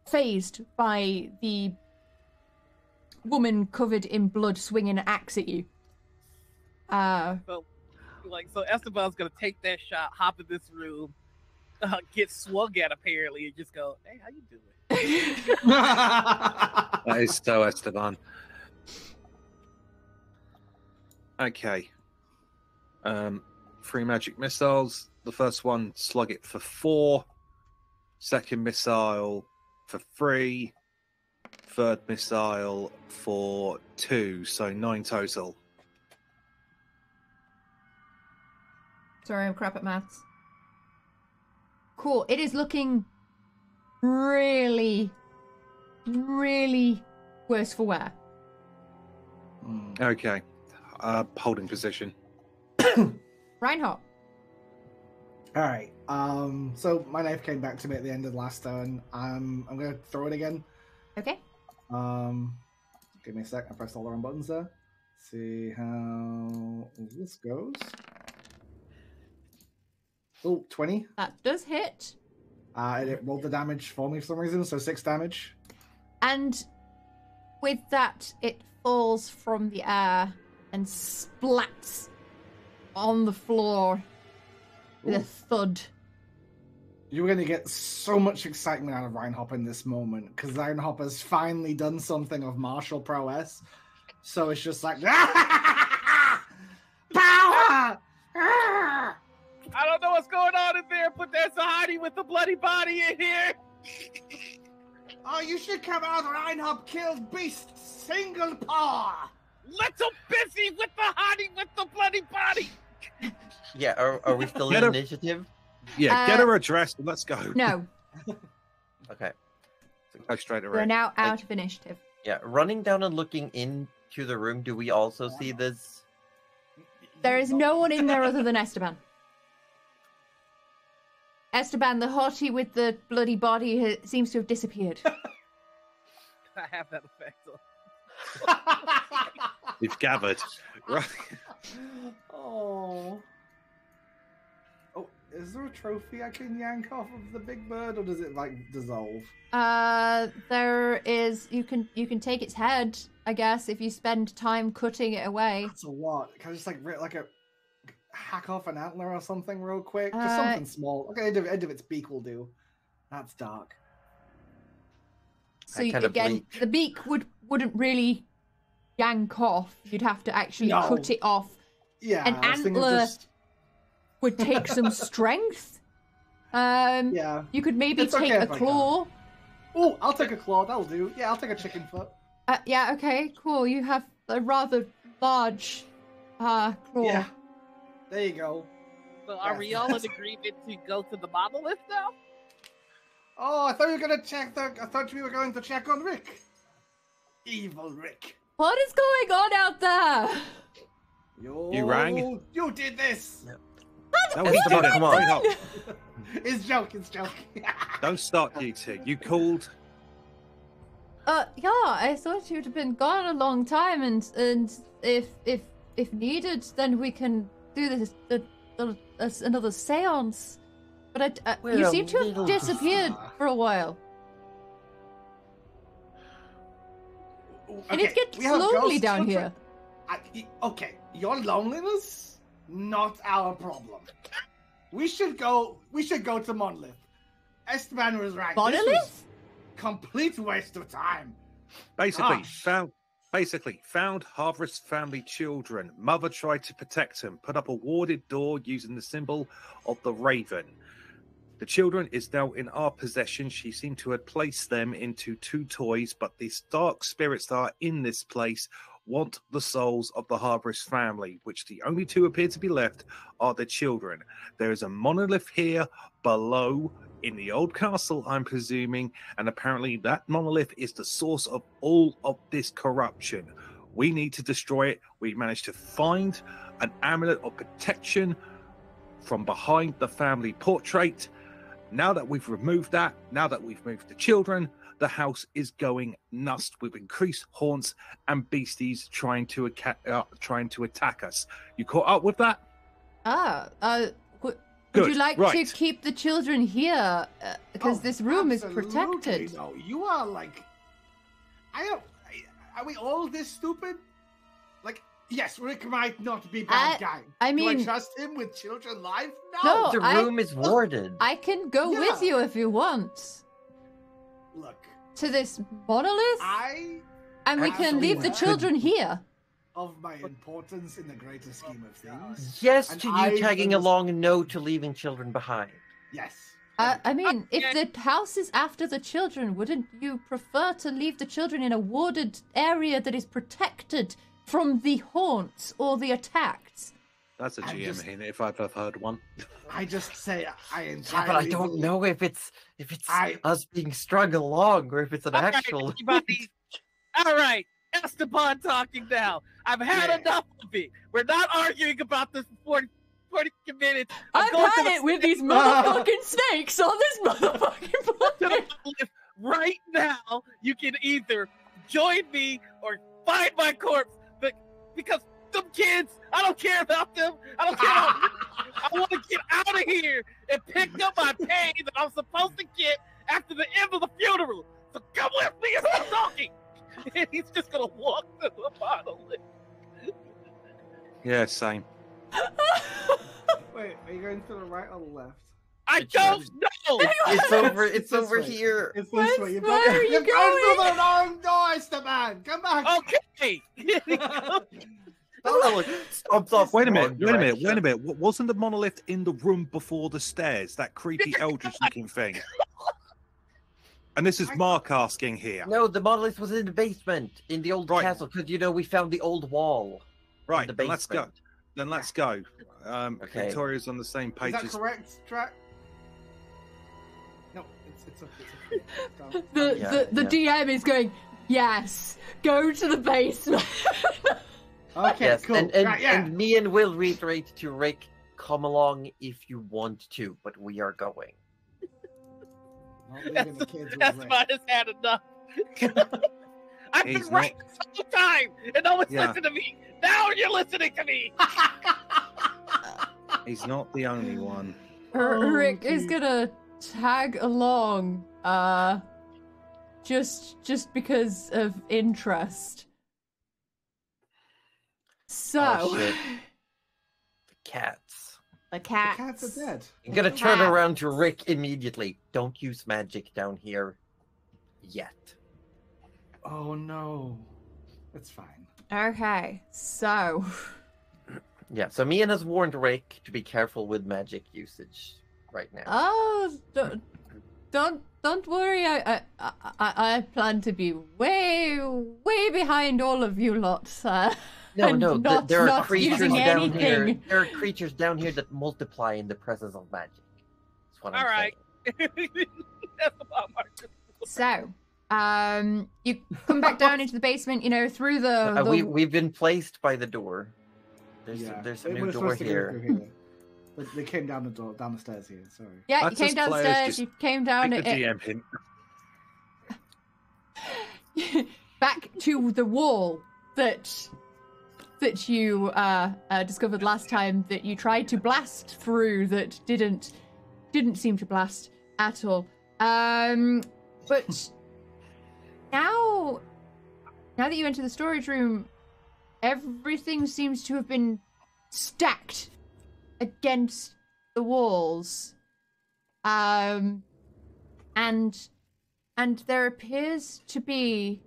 A: phased by the woman covered in blood swinging an axe at you. Uh
E: So, like, so Esteban's gonna take that shot, hop in this room, uh, get swung at apparently, and just go, "Hey, how you doing?"
D: That is so Esteban. Okay. Um, three magic missiles. The first one, slug it for four. Second missile for three. Third missile for two. So nine total.
A: Sorry, I'm crap at maths. Cool. It is looking really, really worse for wear.
C: Mm.
D: Okay. Uh, holding position.
A: Reinhop.
C: All right. Um. So my knife came back to me at the end of the last turn. Um. I'm gonna throw it again.
A: Okay.
C: Um. Give me a sec. I pressed all the wrong buttons there. See how this goes. Oh, 20.
A: That does hit.
C: Uh, and it rolled the damage for me for some reason, so six damage.
A: And with that, it falls from the air and splats on the floor with a thud.
C: You're going to get so much excitement out of Reinhop in this moment because Reinhop has finally done something of martial prowess. So it's just like, power!
E: I don't know what's going on in there. but there's a honey with a bloody body in here?
C: Oh, you should come out. Reinhop killed beast single paw.
E: Little busy with the honey with the bloody body.
B: Yeah, are, are we still
D: Get
B: in
D: her-
B: initiative?
D: Yeah, get
A: Uh,
D: her addressed and let's go.
A: No,
B: Okay.
D: Go straight
A: we're
D: around.
A: now out of initiative.
B: Yeah, running down and looking into the room, do we also see this?
A: There is no one in there other than Esteban. Esteban, the hottie with the bloody body, ha- seems to have disappeared.
E: I have that effect on.
D: We've gathered. Right.
C: oh. Oh, is there a trophy I can yank off of the big bird, or does it like dissolve?
A: Uh, there is. You can you can take its head, I guess, if you spend time cutting it away.
C: That's a lot. Can I just like rip, like a hack off an antler or something real quick? Just
A: Uh,
C: something small. Okay, end of, end of its beak will do. That's dark.
A: So you- again,
B: bleak.
A: the beak would wouldn't really yank off. You'd have to actually
C: No.
A: cut it off.
C: Yeah,
A: An
C: I was thinking
A: antler-
C: just
A: Would take some strength. Um,
C: yeah.
A: you could maybe
C: It's
A: take
C: okay
A: a claw.
C: Oh, I'll take a claw. That'll do. Yeah, I'll take a chicken foot.
A: Uh, yeah, okay, cool. You have a rather large uh, claw.
C: Yeah. There you go.
E: So are we all in agreement to go to the monolith now?
C: Oh, I thought you were gonna check the. I thought we were going to check on Rick. Evil Rick.
A: What is going on out there?
C: You,
D: You rang?
C: You did this.
D: That was
B: Esteban,
D: Dylan.
B: come on.
C: It's joke. It's joke.
D: Don't start, you two. You called.
A: Uh, yeah, I thought you'd have been gone a long time, and and if if if needed, then we can do this the, the, this- another séance. But I, uh, you seem to have disappeared
C: bizarre.
A: for a while. You need to get
C: we have
A: slowly down
C: children.
A: here.
C: I, y- okay, your loneliness, not our problem. We should go. We should go to Monolith. Esteban was right. This was
A: Monolith?
C: complete waste of time.
D: Basically,
C: Gosh.
D: found. Basically, found Harvest family children. Mother tried to protect them. Put up a warded door using the symbol of the raven. The children is now in our possession. She seemed to have placed them into two toys, but these dark spirits that are in this place want the souls of the Harvest family, which the only two appear to be left are the children. There is a monolith here below in the old castle, I'm presuming, and apparently that monolith is the source of all of this corruption. We need to destroy it. We managed to find an amulet of protection from behind the family portrait. Now that we've removed that, now that we've moved the children, the house is going nuts with increased haunts and beasties trying to aca- uh, trying to attack us. You caught up with that?
A: Ah, uh, w-
D: Good,
A: would you like
D: right.
A: to keep the children here? Because
C: Oh,
A: this room is protected.
C: No, you are like. I don't. Are we all this stupid? Like, yes, Rick might not be bad
A: I-
C: guy.
A: I
C: Do
A: mean-
C: I trust him with children live?
A: No.
B: The
A: I-
B: room is warded.
A: I can go with you if you want
C: Look,
A: to this monolith,
C: I,
A: and we can leave the
C: Absolutely.
A: children here.
C: of my importance in the greater scheme of things,
B: Yes
C: And
B: to you
C: I
B: tagging
C: understand-
B: along, no to leaving children behind.
C: yes.
A: Uh, I mean, if
E: Okay.
A: the house is after the children, wouldn't you prefer to leave the children in a warded area that is protected from the haunts or the attacks?
D: That's a
C: I'm
D: GM
C: just-
D: hint if I've ever heard one.
C: I just say I
B: Yeah, but I don't
C: believe-
B: know if it's if it's
C: I-
B: us being strung along or if it's an
E: All right,
B: actual.
E: everybody. All right, Esteban talking now. I've had
C: Yeah.
E: enough of it. We're not arguing about this for 40, 40 minutes. I'm
A: I've had it with these motherfucking snakes on this motherfucking planet.
E: right now. You can either join me or find my corpse. But because them kids, I don't care about them. I don't care. About, them. I want to get out of here and pick up my pay that I'm supposed to get after the end of the funeral. So come with me and stop talking. And he's just gonna walk to the monolith.
D: Yeah, same.
C: Wait, are you going to the right or the left?
E: I don't know.
B: It's over. It's
C: It's this
B: over
C: way.
B: here.
C: It's this
A: Where's-
C: way. You've
A: where are you
C: you've gone
A: going?
C: through the wrong door, Esteban. Come back.
E: Okay.
B: Oh, stomps off
D: Wait a minute, wait a minute, wait a minute. Wasn't the monolith in the room before the stairs? That creepy eldritch looking thing. And this is Mark asking here.
B: No, the monolith was in the basement in the old
D: Right.
B: castle because you know we found the old wall.
D: Right,
B: the
D: then let's go. Then let's go. Um,
B: Okay.
D: Victoria's on the same page.
C: Is that
D: as
C: correct, Track? No, it's it's okay. It's okay.
A: The
B: Yeah,
A: the, the
B: yeah.
A: DM is going, yes, go to the basement.
C: Okay,
B: yes,
C: cool.
B: and and,
C: right, yeah.
B: and Mi'en will reiterate to Rick, come along if you want to, but we are going.
C: Not leaving the kids
E: That's
C: Rick.
E: why has had enough. I've been
D: He's
E: right this whole time, and no one's
D: Yeah.
E: listening to me. Now you're listening to me.
D: he's not the only one.
A: R-
C: Oh,
A: Rick is gonna tag along, uh, just just because of interest. So,
B: Oh, shit. The cats.
A: the
C: The
A: cats.
C: cats are dead.
B: I'm gonna turn
A: Cats.
B: around to Rick immediately. Don't use magic down here yet.
C: Oh no. It's fine.
A: Okay, so
B: Yeah, so Mi'en has warned Rick to be careful with magic usage right now.
A: oh, don't don't, don't worry. I, I I I plan to be way way behind all of you lots. Uh,
B: no,
A: and
B: no, th-
A: not-
B: there are
A: not
B: creatures
A: using
B: down here.
A: anything.
B: There are creatures down here that multiply in the presence of magic. That's what I'm
E: All right.
B: saying.
E: That's.
A: So, um, you come back down into the basement. You know, through the,
B: Uh, we we've been placed by the door. There's
C: yeah.
B: there's a new door
C: supposed
B: here.
C: Through they came down the door, down the stairs here. Sorry.
A: yeah. You came downstairs.
D: just
A: You came down
D: Take the
A: it,
D: DM hint.
A: back to the wall that that you uh, uh, discovered last time that you tried to blast through that didn't didn't seem to blast at all. Um, but now now that you enter the storage room, everything seems to have been stacked against the walls. Um, and and there appears to be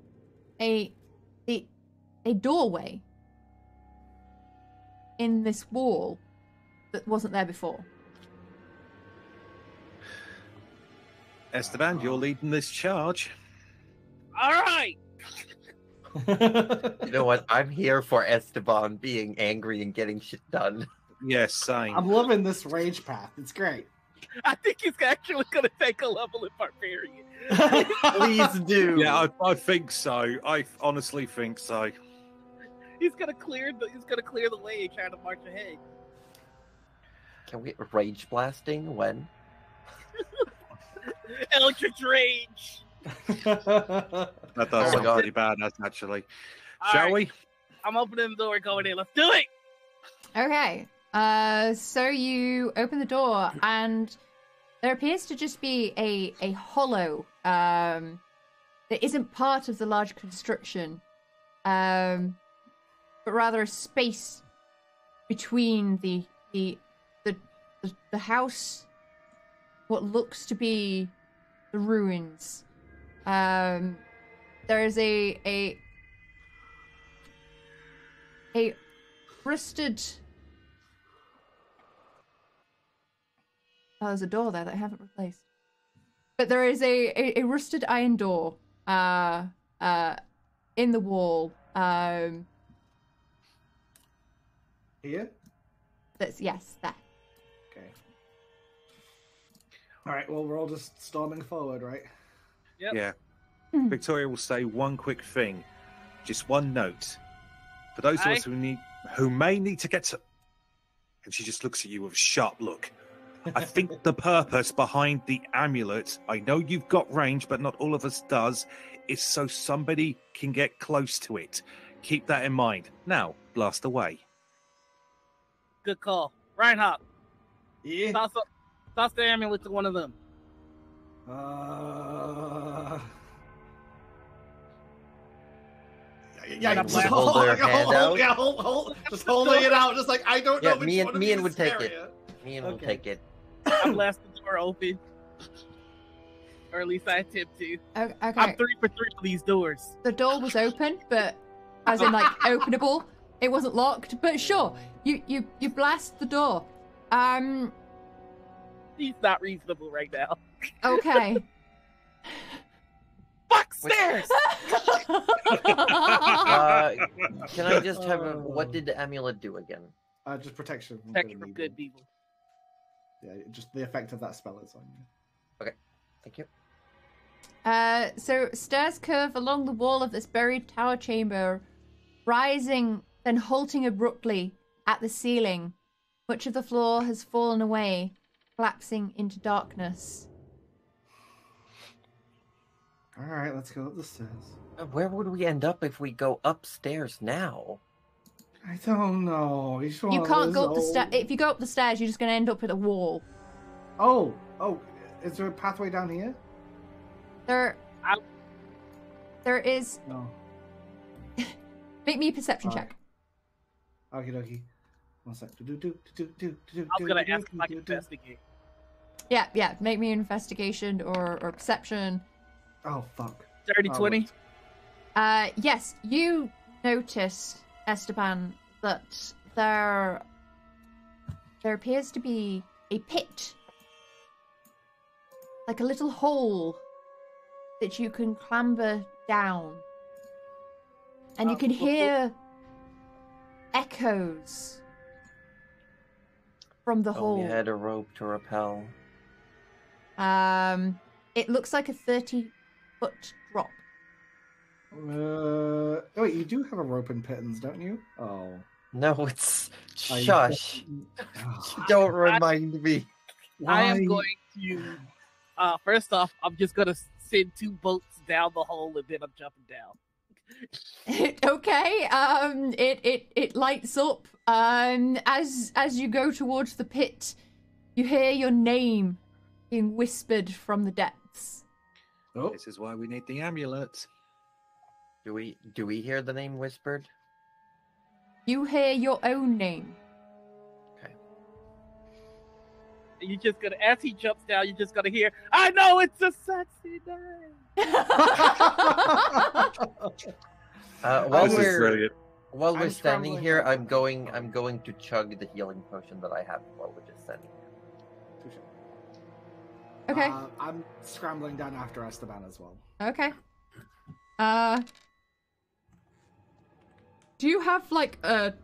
A: a a, a doorway in this wall that wasn't there before.
D: Esteban, you're leading this charge.
E: All right.
B: You know what? I'm here for Esteban being angry and getting shit done.
D: Yes, same.
C: I'm loving this rage path. It's great.
E: I think he's actually going to take a level in Barbarian.
B: Please do.
D: Yeah, I, I think so. I honestly think so.
E: He's going to clear the. He's going to clear the way, trying to march ahead.
B: Can we rage blasting when?
E: Eldritch Rage.
D: That does
B: Oh my
D: sound
B: God.
D: pretty bad, that's actually.
E: All
D: Shall
E: right,
D: we?
E: I'm opening the door, going in. Let's do it.
A: Okay. Uh, so you open the door, and there appears to just be a a hollow um, that isn't part of the large construction, um, but rather a space between the the the the, the house, what looks to be the ruins. Um, there is a a a rusted Oh, there's a door there that I haven't replaced. But there is a, a, a rusted iron door uh, uh, in the wall. Um,
C: Here?
A: that's, yes, there.
C: Okay. Alright, well, we're all just storming forward, right?
E: Yep.
D: Yeah.
A: Hmm.
D: Victoria will say one quick thing, just one note. For those of
E: Aye.
D: us who need, who may need to get to, and she just looks at you with a sharp look. I think the purpose behind the amulet, I know you've got range, but not all of us does, is so somebody can get close to it. Keep that in mind. Now, blast away.
E: Good call. Reinhop,
C: Yeah.
E: toss, up, toss the amulet to one of them.
C: Uh... Yeah,
E: Yeah,
C: just
E: just
B: hold their hand
C: hold,
B: out.
C: Yeah, hold, hold, just holding it out, just like I don't know.
B: Yeah,
C: which Mi'en-
B: me and
C: is
B: would take it. Mi'en will
C: Okay.
B: take it.
E: I blast the door open. Or at least I attempt to.
A: O- Okay.
E: I'm three for three for these doors.
A: The door was open, but as in like openable, it wasn't locked, but sure, you you you blast the door. Um,
E: He's not reasonable right now.
A: okay.
E: Fuck stairs!
B: Uh, can I just have a, what did the amulet do again?
C: Uh, just protection. From
E: Protection
C: good
E: from good
C: evil.
E: People.
C: Yeah, just the effect of that spell is on you.
B: Okay, thank you.
A: Uh, so stairs curve along the wall of this buried tower chamber, rising then halting abruptly at the ceiling. Much of the floor has fallen away, collapsing into darkness.
C: All right, let's go up the stairs.
B: Uh, Where would we end up if we go upstairs now?
C: I don't know. Each
A: You can't go up the stair.
C: old.
A: If you go up the stairs, you're just going to end up at a wall.
C: Oh, oh, is there a pathway down here?
A: There,
E: Ow.
A: there is.
C: No.
A: Make me a perception
C: Alright.
A: check.
C: Okie dokie. One sec. Do, do, do, do, do, do,
E: I was gonna ask
C: do,
E: if I
C: do,
E: could
C: do.
E: investigate.
A: Yeah, yeah. Make me an investigation or or perception.
C: Oh, fuck.
E: Dirty
C: Oh,
A: Uh, yes, you notice, Esteban, that there there appears to be a pit, like a little hole that you can clamber down, and you can hear echoes from the
B: Oh,
A: hole.
B: we had a rope to rappel.
A: Um, it looks like a thirty foot drop.
C: Uh, oh, wait, you do have a rope and pitons, don't you? Oh.
B: No, it's
C: I-
B: shush.
C: Ah,
B: Don't remind me.
E: I am going to. Uh, first off, I'm just gonna send two boats down the hole and then I'm jumping down.
A: okay um it it it lights up um as as you go towards the pit you hear your name being whispered from the depths
C: Oh,
D: This is why we need the amulet.
B: Do we do we hear the name whispered?
A: you hear your own name
E: And you're just gonna, as he jumps down, you're just gonna hear, I know it's a sexy day.
B: Uh, while
C: This is
B: we're
D: brilliant.
B: while we're
C: I'm
B: standing
C: scrambling
B: here,
C: up.
B: I'm going. I'm going to chug the healing potion that I have while we're just standing here.
A: Okay
C: Uh, I'm scrambling down after Esteban as well.
A: okay uh do you have like a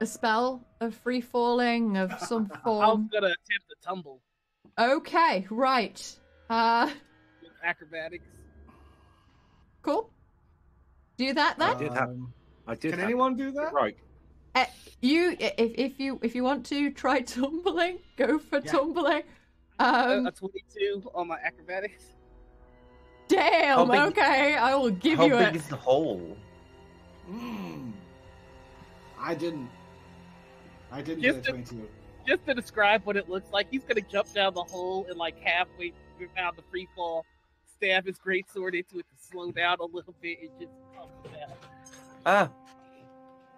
A: a spell of free falling of some form?
E: I'm gonna attempt to tumble
A: okay right uh
E: with acrobatics.
A: cool do that then I
D: did have-
C: Um,
D: I did.
C: Can
D: have-
C: anyone do that?
D: Right.
A: You, if if you if you want to try tumbling, go for
C: Yeah.
A: tumbling.
E: A-
A: Um,
E: a 22 on my acrobatics.
A: damn.
B: big-
A: Okay, I will give
B: How
A: you
B: big
A: it.
B: is the hole?
C: Mm. I didn't. I didn't
E: Just
C: get a
E: a-
C: 22.
E: Just to describe what it looks like, he's gonna jump down the hole and like halfway down the free fall, stab his great sword into it to slow down a little bit and just tumble down.
B: Ah,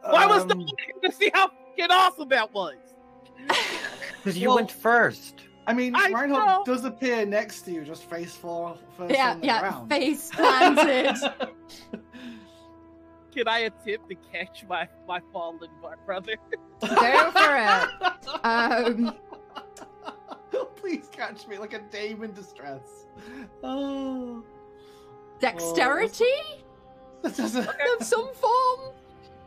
E: Why was the
C: Um,
E: to see how fucking awesome that was?
B: because you
C: Well-
B: went first.
C: I mean,
E: I
C: Reinhop
E: know.
C: does appear next to you, just face for first
A: Yeah,
C: on the
A: yeah.
C: ground.
A: Face planted.
E: Can I attempt to catch my my fallen brother?
A: go for it. Um,
C: Please catch me like a dame in distress. Oh.
A: dexterity
C: That doesn't.
A: of some form.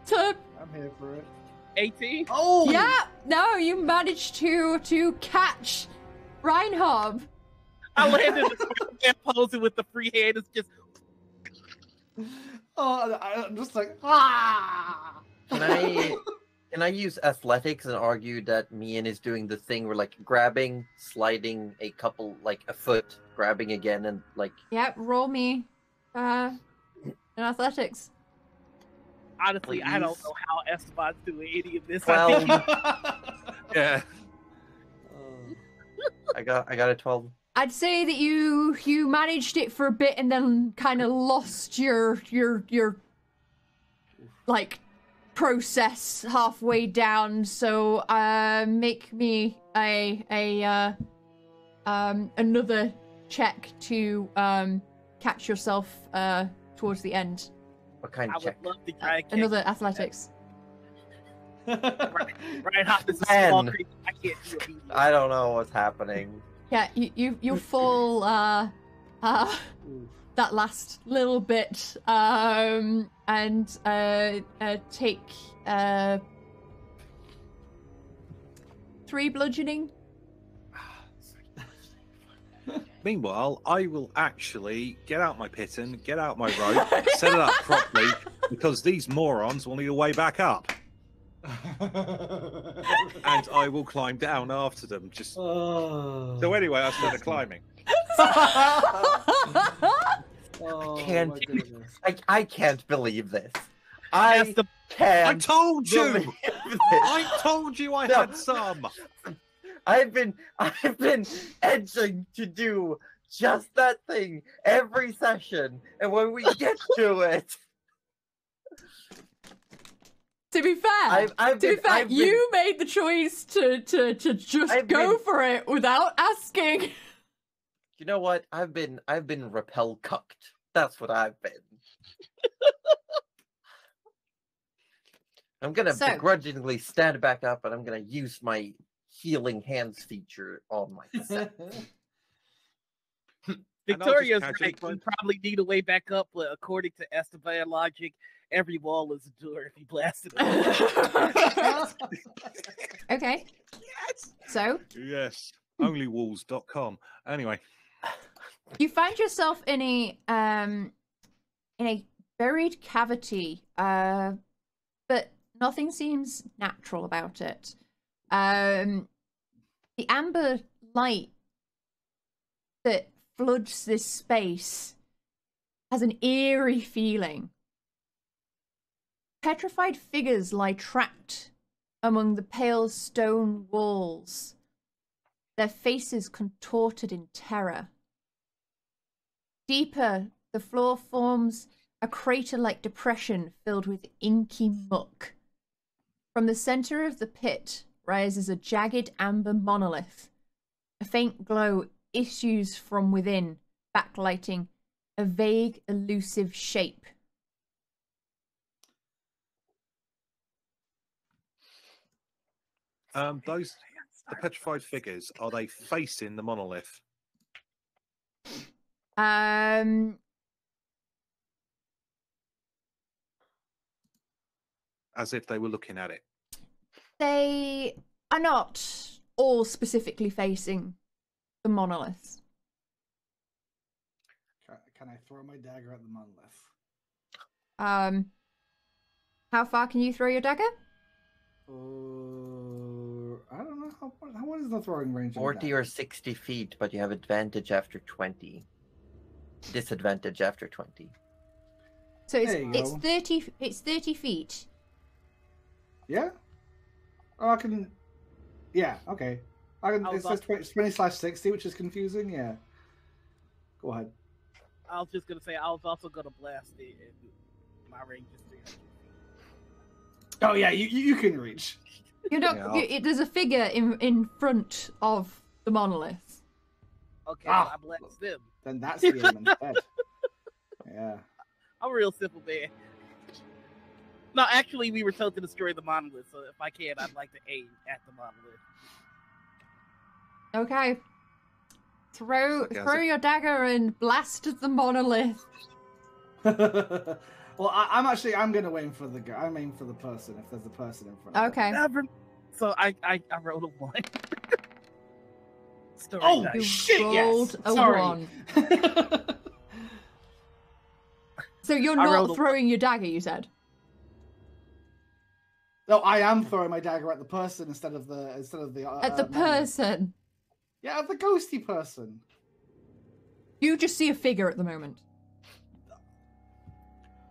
A: To
C: I'm here for it.
E: 18.
C: Oh!
A: yeah, no, you managed to to catch Reinhop.
E: I landed the posing with the free hand. It's just
C: Oh, I- I'm just like, ah!
B: Can I can I use athletics and argue that Mi'en is doing the thing where like grabbing, sliding a couple like a foot, grabbing again, and like
A: Yep, roll me. Uh, in athletics.
E: honestly, I don't know how Esteban's doing any of this. I
B: twelve.
D: Yeah.
B: I got I got a twelve.
A: I'd say that you you managed it for a bit and then kind of lost your your your like process halfway down. So uh, make me a a uh, um another check to um catch yourself uh towards the end.
B: What kind
E: I
B: of
E: would
B: check?
E: love to try and
A: Another athletics.
E: Right, hop this is a small creature. I can't do immediately.
B: I don't know what's happening.
A: Yeah, you you, you fall uh uh that last little bit um and uh, uh take uh three bludgeoning.
D: Meanwhile, I will actually get out my piton, get out my rope, set it up properly, because these morons will need a way back up, and I will climb down after them. Just
C: oh.
D: so anyway, I started climbing.
C: oh,
B: Can't-
C: my.
B: I, I can't believe this. I
E: the
B: can't I
D: told you. I told you I
B: No.
D: had some.
B: I've been I've been edging to do just that thing every session, and when we get to it,
A: to be fair,
B: I've, I've
A: to
B: been,
A: be fair,
B: I've been-
A: you made the choice to to to just
B: I've
A: go
B: been-
A: for it without asking.
B: you know what? I've been I've been repel cucked. That's what I've been. I'm gonna
A: So-
B: begrudgingly stand back up, and I'm gonna use my healing hands feature on myself.
D: And
E: Victoria's
D: casually
E: right. We probably need a way back up, but according to Esteban logic, every wall is a door if he blasted it.
A: okay. Yes. So
D: Yes, onlywalls.com. Anyway,
A: you find yourself in a um in a buried cavity, uh, but nothing seems natural about it. Um, the amber light that floods this space has an eerie feeling. Petrified figures lie trapped among the pale stone walls, their faces contorted in terror. Deeper, the floor forms a crater like depression filled with inky muck. From the center of the pit rises a jagged amber monolith. A faint glow issues from within, backlighting a vague, elusive shape.
D: Um, those the petrified figures are they facing the monolith?
A: Um,
D: As if they were looking at it.
A: they are not all specifically facing the monoliths.
C: Can, can I throw my dagger at the monolith?
A: Um, how far can you throw your dagger?
C: Uh, I don't know how. What, what is the throwing range? of a
B: Forty or sixty feet, but you have advantage after twenty. Disadvantage after twenty.
A: So it's it's
C: go.
A: thirty it's thirty feet.
C: Yeah. Oh, I can. Yeah. Okay. I can.
E: I
C: It says 20, 20 slash sixty, which is confusing. Yeah. Go ahead.
E: I was just gonna say I was also gonna blast it, and my range is 300.
C: Oh yeah, you you, you can reach.
A: You're not.
D: Yeah,
A: you, it, there's a figure in in front of the monolith.
E: Okay,
C: Ah.
E: I blast them.
C: Then that's the aim instead. Yeah.
E: I'm a real simple man. No, actually, we were told to destroy the monolith, so if I can, I'd like to aim at the monolith.
A: Okay. Throw
D: Okay,
A: throw
D: so-
A: your dagger and blast at the monolith.
C: well, I, I'm actually I'm gonna aim for the. I'm aiming for the person if there's a person in front. of them.
A: Okay.
E: Never. So I I, I rolled a one. Story
C: Oh
E: dice.
A: You
C: shit!
A: rolled
C: yes.
A: a
C: Sorry.
A: one. So you're not
E: rolled a-
A: throwing your dagger. You said.
C: no, I am throwing my dagger at the person instead of the instead of the uh,
A: At the
C: uh,
A: person.
C: Yeah, at the ghosty person.
A: You just see a figure at the moment.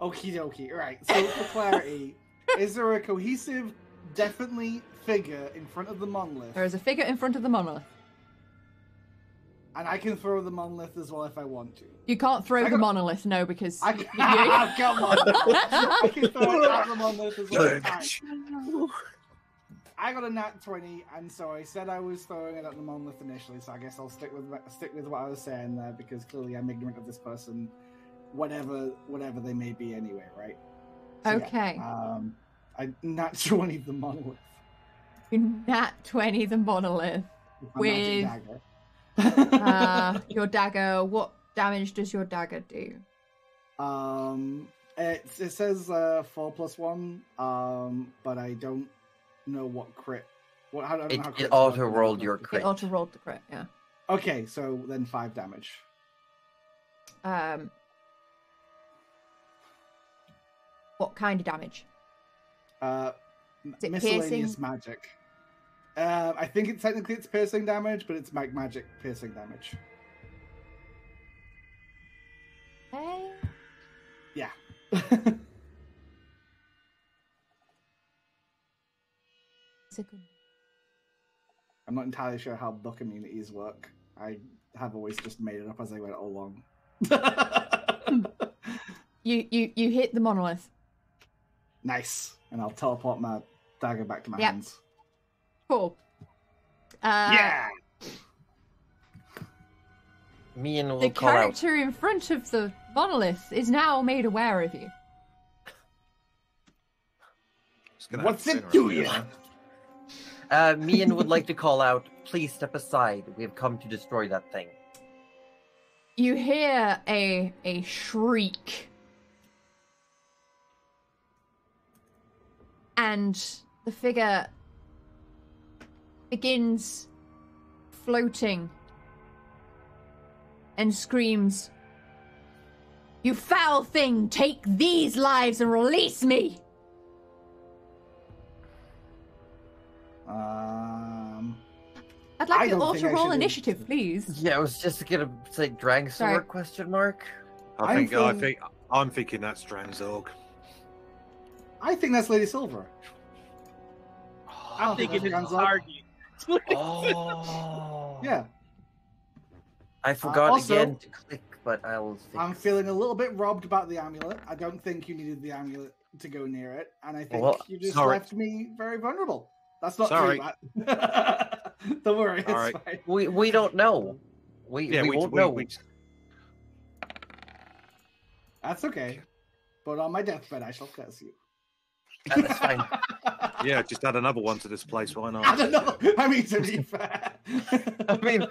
C: Okie dokie. Right. So for clarity, is there a cohesive, definitely figure in front of the monolith?
A: There is a figure in front of the monolith.
C: And I can throw the monolith as well if I want to.
A: You can't throw
C: I
A: the
C: got-
A: monolith, no, because
C: I
A: you-
C: can, come on. I can throw it at the monolith as well. Fine. I got a nat twenty, and so I said I was throwing it at the monolith initially. So I guess I'll stick with stick with what I was saying there because clearly I'm ignorant of this person, whatever whatever they may be anyway, right? So, yeah,
A: Okay.
C: um, I natural need the monolith.
A: You nat 20 the monolith.
C: with my magic
A: With-
C: dagger.
A: Uh, your dagger, what damage does your dagger do?
C: um, it, it says uh, four plus one, um, but I don't know what crit. What? How, I don't
B: It,
C: know how
B: it
C: crits
B: auto
C: work.
B: rolled your crit.
A: It
B: crit.
A: auto rolled the crit, yeah.
C: Okay, so then five damage.
A: Um, what kind of damage?
C: Uh, miscellaneous
A: piercing?
C: magic. Uh, I think it's technically it's piercing damage, but it's mag- magic piercing damage.
A: Okay.
C: Yeah. I'm not entirely sure how book immunities work. I have always just made it up as I went along.
A: You, you, you hit the monolith.
C: Nice. And I'll teleport my dagger back to my
A: Yep.
C: hands.
A: Cool. Uh,
C: yeah!
B: Me and
A: The
B: will call out.
A: character in front of the monolith is now made aware of you.
D: Just gonna
C: What's it
D: sing
C: do
D: around
C: you?
B: Uh, Mi'en would like to call out. Please step aside. We have come to destroy that thing.
A: You hear a a shriek. And the figure begins floating and screams, You foul thing, take these lives and release me!
C: Um,
A: I'd like to
C: don't think I
A: auto roll initiative, please.
B: Yeah, I was just gonna say Drangsaur
A: Sorry.
B: question mark.
D: I think I think I'm thinking that's Drangzorg.
C: I think that's Lady Silver.
E: I'm
C: Oh,
E: thinking it's
C: that's
E: a
B: Oh.
C: Yeah,
B: I uh, forgot
C: also-
B: again to click, but I'll. Fix.
C: I'm feeling a little bit robbed about the amulet. I don't think you needed the amulet to go near it, and I think
B: Well,
C: you just
D: sorry.
C: left me very vulnerable. That's not
D: Sorry.
C: true. Matt. don't worry, it's
D: Alright.
C: fine.
B: We we don't know. We
D: Yeah,
B: we,
D: we,
B: won't
D: we,
B: know.
D: we-
C: That's okay. But on my deathbed, I shall curse you.
B: That's fine.
D: yeah, just add another one to this place. Why
C: I
D: not?
C: don't know. I mean, to be fair.
B: I mean,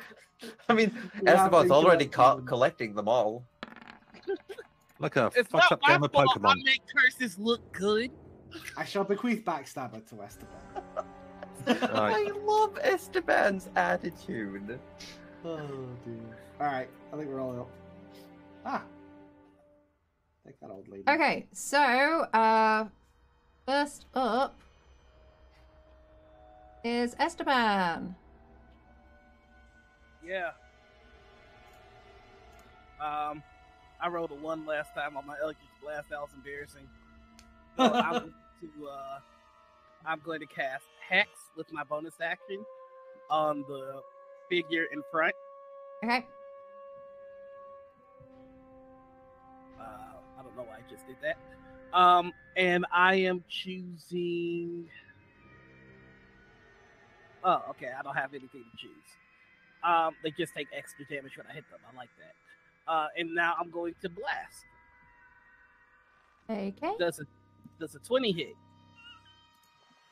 B: I mean,
C: Yeah,
B: Esteban's already co- collecting them all.
D: Like a
E: It's
D: fucked up
E: my
D: game of
E: fault. I
D: Pokemon.
E: make curses look good.
C: I shall bequeath backstabber to Esteban.
B: I love Esteban's attitude.
C: Oh dear. All right, I think we're all up. Ah, take that old lady.
A: Okay, so uh first up is Esteban.
E: Yeah. Um, I rolled a one last time on my Eldritch Blast. That was embarrassing. So I'm going to uh, I'm going to cast Hex with my bonus action on the figure in front.
A: Okay.
E: Uh, I don't know why I just did that. Um, and I am choosing. Oh, okay. I don't have anything to choose. Um, they just take extra damage when I hit them. I like that. Uh, and now I'm going to blast.
A: Okay.
E: Does a does a twenty hit?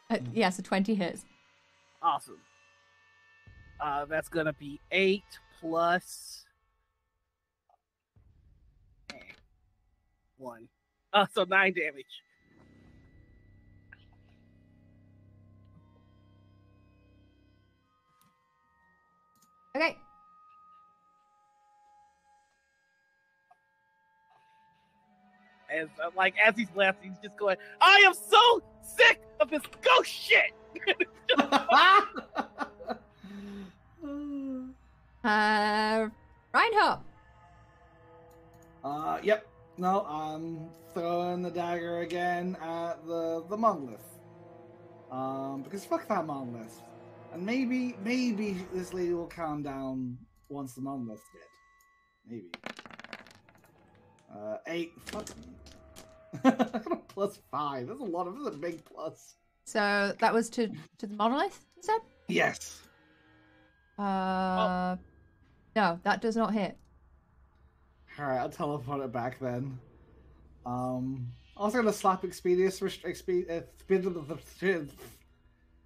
A: Uh, yeah, so 20 hits.
E: Awesome. Uh, that's gonna be eight plus eh, one. Uh, so nine damage.
A: Okay.
E: As uh, like as he's blasting, he's just going, "I am so sick of this ghost shit."
A: Uh Reinhop.
C: uh, yep. No, I'm throwing the dagger again at the the monolith. Um, because fuck that monolith. And maybe, maybe this lady will calm down once the monolith's dead. Maybe. Uh, eight. Fuck me. plus five. That's a lot of. That's a big plus.
A: So that was to to the monolith, you said?
C: Yes.
A: Uh No, that does not hit.
C: All right, I'll teleport it back then. Um, Also gonna slap Expedious rest- Expe- uh,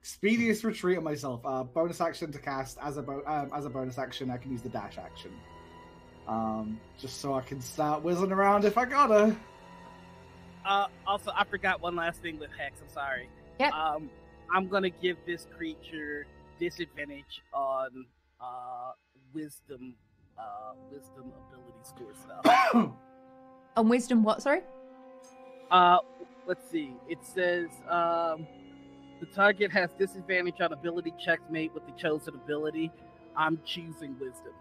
C: Expedious Retreat on myself. Uh, bonus action to cast as a bo- um, as a bonus action. I can use the dash action. Um, just so I can start whizzing around if I gotta.
E: Uh, also, I forgot one last thing with Hex. I'm sorry.
A: Yep.
E: Um, I'm gonna give this creature disadvantage on uh wisdom, uh wisdom ability score stuff.
A: On wisdom, what? Sorry.
E: Uh, let's see. It says um, the target has disadvantage on ability checks made with the chosen ability. I'm choosing wisdom.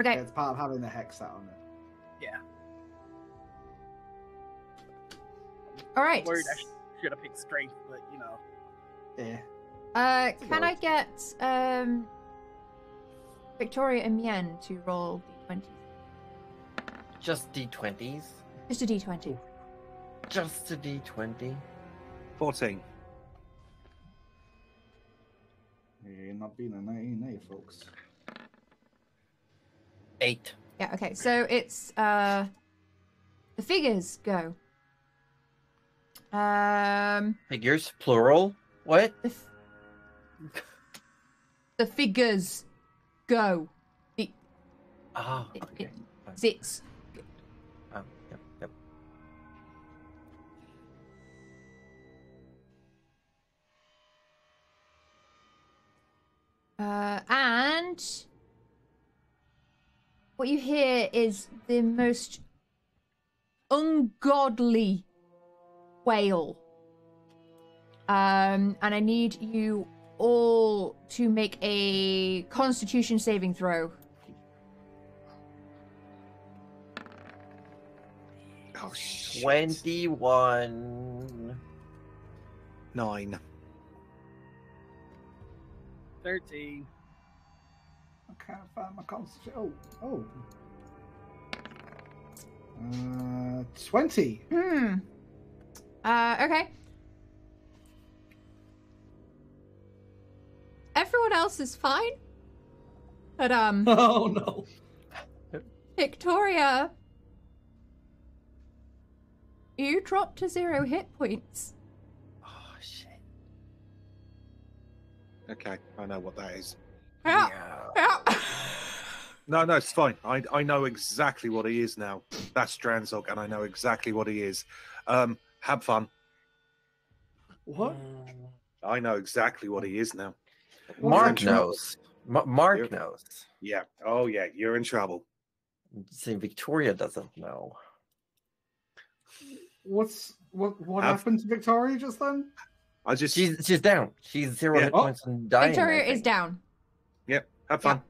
A: Okay.
C: it's part of having the hex set on it. Yeah.
A: All right.
E: Word, I sh- should have picked strength, but you know.
C: Yeah.
A: Uh, can. I get um Victoria and Mi'en to roll d20?
B: Just d20s.
A: Just a d20.
B: Just a d20.
D: 14.
C: You're not being a 19, eh, folks?
B: Eight.
A: Yeah. Okay. So it's uh the figures go. Um,
B: Figures, plural. What?
A: the, f- the figures go.
B: Ah,
A: it,
B: okay.
A: it, it's
B: Um, yep, yep.
A: Uh, and what you hear is the most ungodly wail. Um, and I need you all to make a Constitution saving throw.
D: Oh,
B: 21.
D: Nine.
E: Thirteen.
C: I can't find my constitution. Oh, oh. Uh, 20.
A: Hmm. Uh, okay. Everyone else is fine. But, um,
C: Oh, no.
A: Victoria, you dropped to zero hit points.
B: Oh, shit.
D: Okay, I know what that is.
A: Yeah.
B: Yeah.
A: Yeah.
D: No, no, it's fine. I I know exactly what he is now. That's Stranzog, and I know exactly what he is. Um, have fun.
C: What?
D: I know exactly what he is now.
B: Mark knows. Ma- Mark
D: You're-
B: knows.
D: Yeah. Oh yeah, you're in trouble.
B: See, Victoria doesn't know.
C: What's what? What
D: Have-
C: happened to Victoria just then?
D: I just
B: She's she's down. She's zero
D: Yeah.
B: hit
C: Oh.
B: points and dying.
A: Victoria is down. Yep.
D: have fun.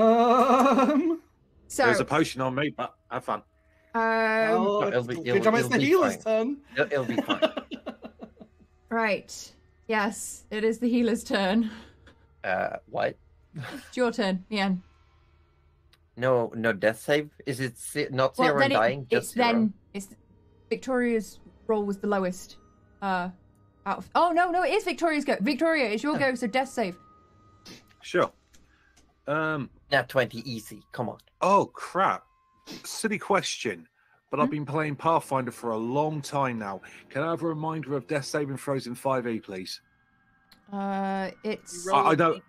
C: Um.
A: So,
D: There's a potion on me, but have fun.
A: um,
C: oh,
B: it'll be- it'll-
C: job it's
B: it'll
C: the
B: be
C: healer's
B: fine.
C: turn.
B: It'll, it'll be fine.
A: right. Yes, it is the healer's turn.
B: Uh, what?
A: It's your turn, Ian.
B: No, no death save. Is it ze- not
A: Well,
B: zero
A: then
B: and
A: it-
B: dying?
A: it's
B: Just zero?
A: then it's Victoria's roll was the lowest. Uh, out of oh no no it is Victoria's go. Victoria, it's your go. So death save.
D: Sure. Um.
B: Nat twenty easy. Come on.
D: Oh crap! Silly question. But I've
A: Hmm?
D: been playing Pathfinder for a long time now. Can I have a reminder of death saving throws in 5e, please?
A: Uh, it's
E: roll
D: I- I
E: a
D: don't-
E: D-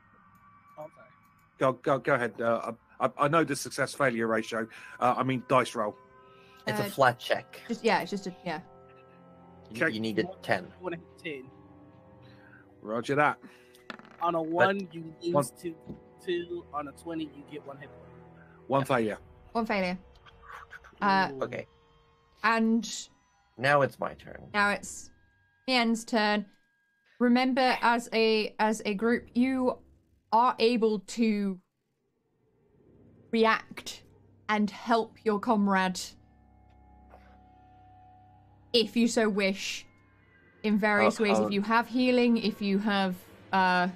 E: Oh, sorry.
D: Go, go, go ahead. Uh, I, I know the success failure ratio. Uh, I mean dice roll.
B: It's
A: Uh,
B: a flat check.
A: just yeah, it's just a yeah.
B: You,
D: Okay.
B: you needed ten.
E: You want hit ten.
D: Roger that.
E: On a one, you lose
D: One-
E: two. Two. On a twenty, you get one hit point.
D: One failure.
A: One failure. Uh,
E: Ooh.
B: Okay.
A: And
B: Now it's my turn.
A: now it's Ian's turn. Remember, as a as a group, you are able to react and help your comrade if you so wish in various
B: How-
A: ways if you have healing if you have uh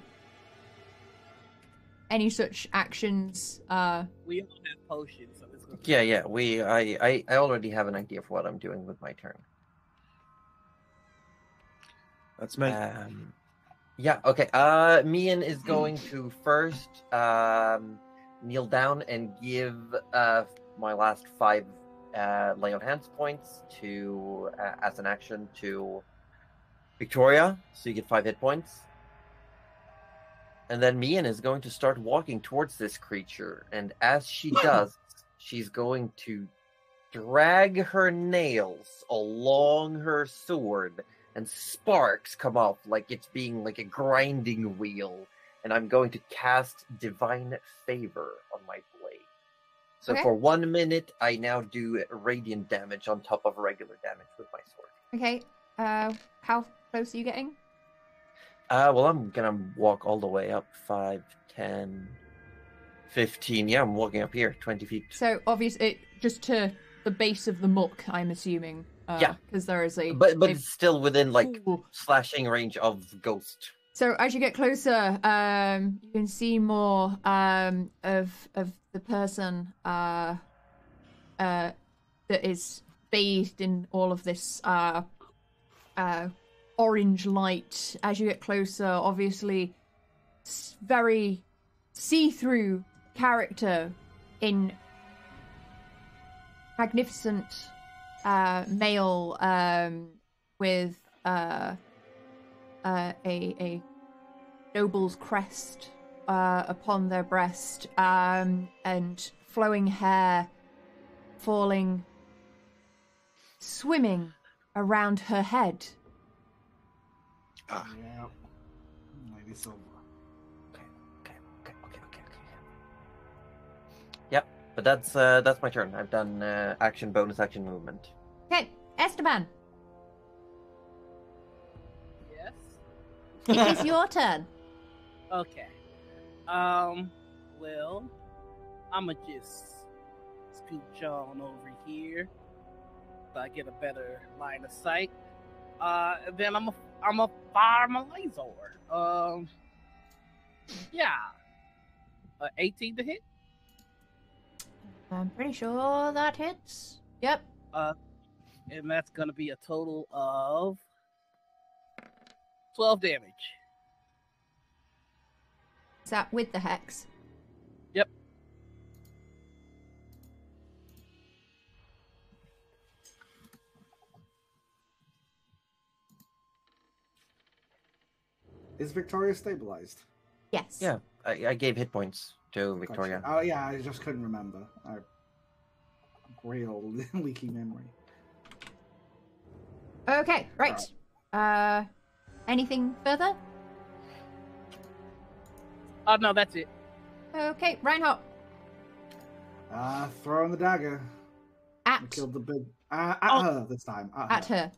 A: any such actions uh
E: We all have potions, so it's
B: Yeah, yeah. We, I, I, I already have an idea for what I'm doing with my turn.
D: That's me.
B: Um, yeah. Okay. Uh, Mi'en is going to first um kneel down and give uh my last five uh, lay on hands points to uh, as an action to Victoria, so you get five hit points. And then Mi'en is going to start walking towards this creature, and as she does, she's going to drag her nails along her sword, and sparks come off like it's being like a grinding wheel. And I'm going to cast Divine Favor on my blade. So
A: Okay.
B: for one minute, I now do radiant damage on top of regular damage with my sword.
A: Okay. Uh, how close are you getting?
B: Uh, well, I'm gonna walk all the way up 5, 10, 15. Yeah, I'm walking up here, 20 feet.
A: So obviously, it, just to the base of the muck, I'm assuming. Uh,
B: Yeah.
A: Because there is a.
B: But but
A: a
B: it's still within like
A: pool.
B: slashing range of ghost.
A: So as you get closer, um, you can see more um, of of the person uh, uh, that is bathed in all of this uh, uh, orange light. As you get closer, obviously, very see-through character in magnificent uh, male um, with uh, uh, a a noble's crest uh, upon their breast um, and flowing hair falling, swimming around her head.
D: Ah,
C: Yeah. Lady Silver.
B: But that's uh that's my turn. I've done uh, action, bonus action, movement.
A: Okay, Esteban,
E: Yes.
A: it is your turn.
E: Okay. Um. Well, I'ma just scooch on over here so I get a better line of sight. Uh, then I'm a I'm a fire my laser. Um. Yeah. Uh, 18 to hit.
A: I'm pretty sure that hits. Yep.
E: Uh, and that's gonna be a total of 12 damage.
A: Is that with the hex?
E: Yep.
C: Is Victoria stabilized?
A: Yes.
B: Yeah, I, I gave hit points to
C: Gotcha.
B: Victoria.
C: Oh yeah, I just couldn't remember. I... Real leaky memory.
A: Okay, right. Uh, anything further?
E: Oh no, that's it.
A: Okay, Reinhop.
C: Uh, throwing the dagger. We
A: At
C: killed the big. Uh, at
E: Oh.
C: her this time. At,
A: at
C: her.
A: her.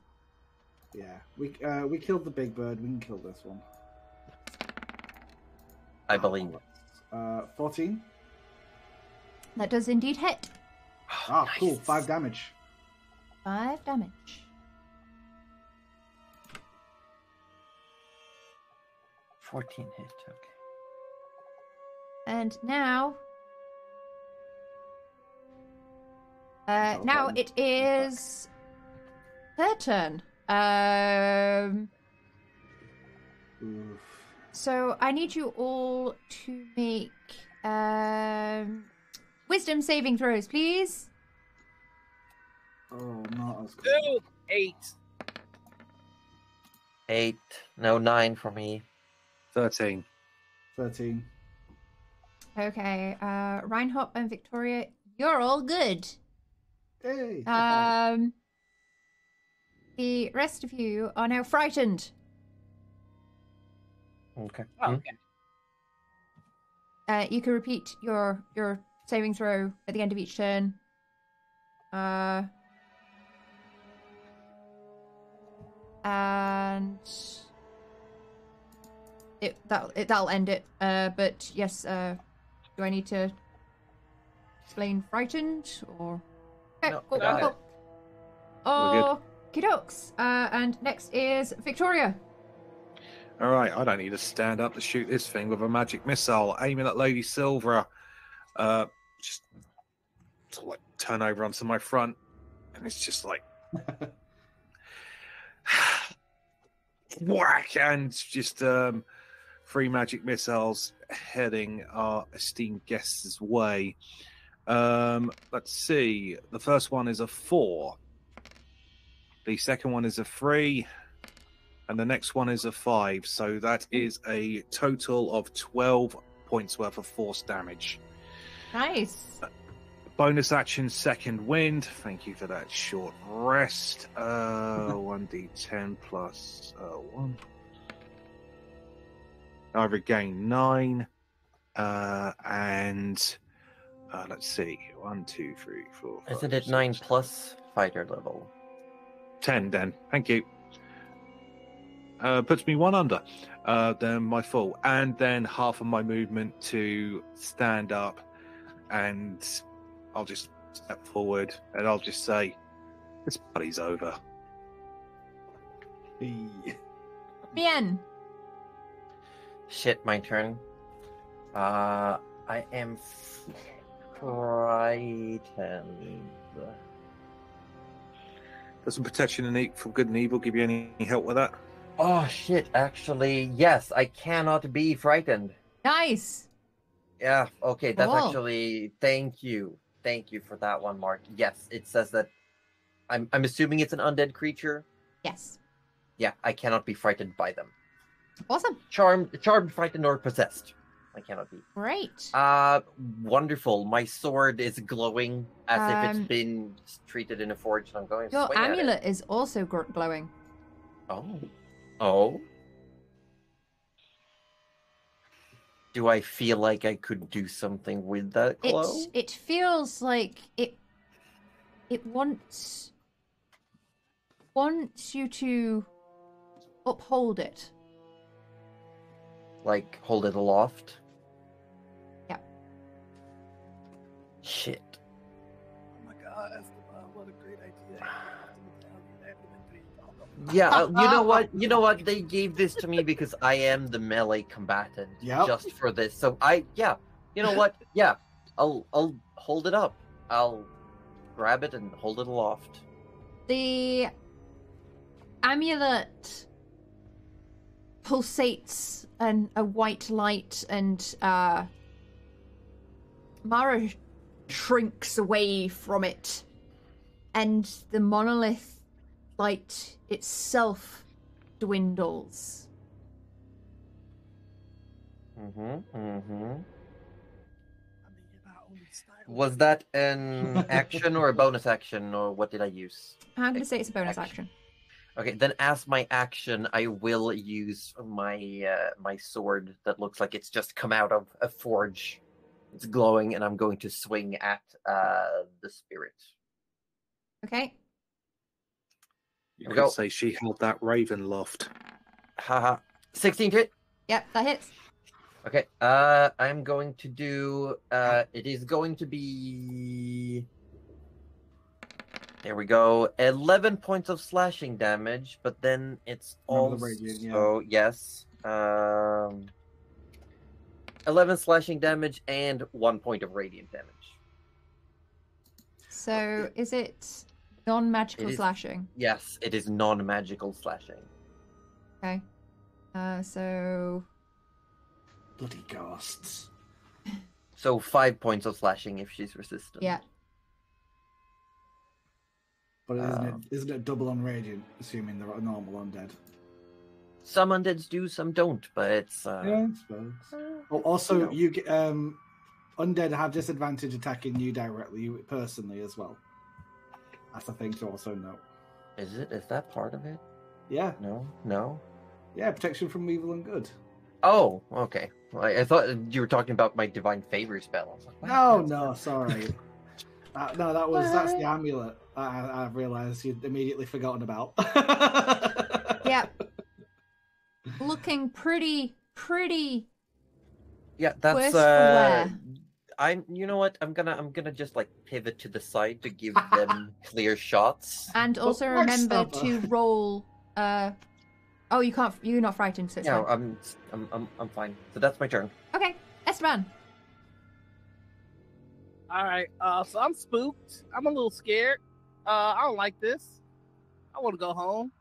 C: Yeah, we uh, we killed the big bird. We can kill this one.
B: I believe.
C: Uh, fourteen.
A: That does indeed hit.
C: Ah, cool. Five damage.
A: Five damage.
B: Fourteen hit. Okay.
A: And now. Uh,
C: Oh,
A: now
C: button.
A: it is her turn. Um,
C: Oof.
A: So I need you all to make um, wisdom saving throws, please.
C: Oh, not as good.
E: Two, eight.
B: Eight. No, nine for me.
D: 13.
C: Thirteen.
A: Okay, uh, Reinhop and Victoria, you're all good.
C: Hey.
A: Um, the rest of you are now frightened.
B: Okay.
E: Oh,
B: Hmm?
E: okay.
A: Uh, you can repeat your your saving throw at the end of each turn. Uh, and it that it, that'll end it. Uh, but yes. Uh, do I need to explain frightened or? Okay,
B: No,
A: cool,
B: got
A: cool, cool. Oh, kidokes. Uh, and next is Victoria.
D: All right, I don't need to stand up to shoot this thing with a magic missile, aiming at Lady Silver. Uh, just sort of like turn over onto my front, and it's just like whack, and just um, three magic missiles heading our esteemed guests' way. Um, let's see. The first one is a four. The second one is a three, and the next one is a five. So that is a total of twelve points worth of force damage.
A: Nice.
D: Bonus action, second wind. Thank you for that short rest. Uh, one d10 plus uh, one. I regain nine. Uh, and uh, let's see, one, two, three, four. five,
B: Isn't it
D: six,
B: nine plus fighter level?
D: Ten, then. Thank you. Uh, puts me one under. Uh, then my full, and then half of my movement to stand up, and I'll just step forward, and I'll just say, "This party's over."
A: Mi'en.
B: Shit, my turn. Uh, I am frightened.
D: Doesn't protection and e- from good and evil give you any help with that?
B: Oh shit! Actually, yes, I cannot be frightened.
A: Nice.
B: Yeah. Okay, that's actually. Thank you, thank you for that one, Mark. Yes, it says that. I'm I'm assuming it's an undead creature.
A: Yes.
B: Yeah, I cannot be frightened by them.
A: Awesome.
B: Charmed, charmed, frightened, or possessed. I cannot be.
A: Great.
B: Uh, wonderful. My sword is glowing as if
A: Um,
B: it's been treated in a forge, and I'm going
A: Your
B: swing at it.
A: amulet is also gr- glowing.
B: Oh. Oh. Do I feel like I could do something with that glow?
A: It it feels like it it wants wants you to uphold it.
B: Like hold it aloft?
A: Yeah.
B: Shit. Yeah, uh, you know what? You know what? They gave this to me because I am the melee combatant.
C: Yep.
B: Just for this. So I yeah. You know what? Yeah. I'll I'll hold it up. I'll grab it and hold it aloft.
A: The amulet pulsates and a white light and uh Mara shrinks away from it and the monolith light itself dwindles.
B: Mm-hmm. Mm-hmm.
E: I mean, you're not only stylish,
B: Was that an action or a bonus action, or what did I use?
A: I'm gonna say it's a bonus
B: Action.
A: action.
B: Okay, then as my action, I will use my uh, my sword that looks like it's just come out of a forge. It's glowing, and I'm going to swing at uh, the spirit.
A: Okay.
D: You
B: we
D: could
B: go.
D: say she held that raven loft.
B: Haha. 16 hit.
A: Yep, that hits.
B: Okay. Uh, I'm going to do. Uh, it is going to be. There we go. Eleven points of slashing damage, but then it's
C: Remember
B: also
C: the yeah.
B: Oh, yes. Um, eleven slashing damage and one point of radiant damage.
A: So is it non-magical
B: It is-
A: slashing?
B: Yes, it is non-magical slashing.
A: Okay. Uh, so
C: Bloody ghosts.
B: So five points of slashing if she's resistant.
A: yeah,
C: But isn't
B: Um,
C: it isn't it double on radiant, assuming they're normal undead?
B: Some undeads do, some don't, but it's. Uh,
C: yeah, I suppose. Oh, also,
B: you know.
C: you get um, undead have disadvantage attacking you directly, personally as well. That's a thing to also note.
B: Is it? Is that part of it?
C: Yeah,
B: No. No.
C: yeah, protection from evil and good.
B: Oh, okay. Well, I, I thought you were talking about my divine favor spell. I was like,
C: No,
B: what?
C: no, sorry. Uh, no, that was that's the amulet. I, I realised you'd immediately forgotten about.
A: yeah. Looking pretty, pretty.
B: Yeah, that's
A: Worse
B: uh
A: wear.
B: I'm you know what? I'm gonna I'm gonna just like pivot to the side to give them clear shots.
A: And also
C: What
A: remember
C: stuff?
A: to roll. Uh, oh, you can't. You're not frightened, so it's
B: Yeah,
A: fine.
B: I'm I'm I'm I'm fine. So that's my turn.
A: Okay, Esteban.
E: All right, uh, so I'm spooked. I'm a little scared. Uh, I don't like this. I want to go home.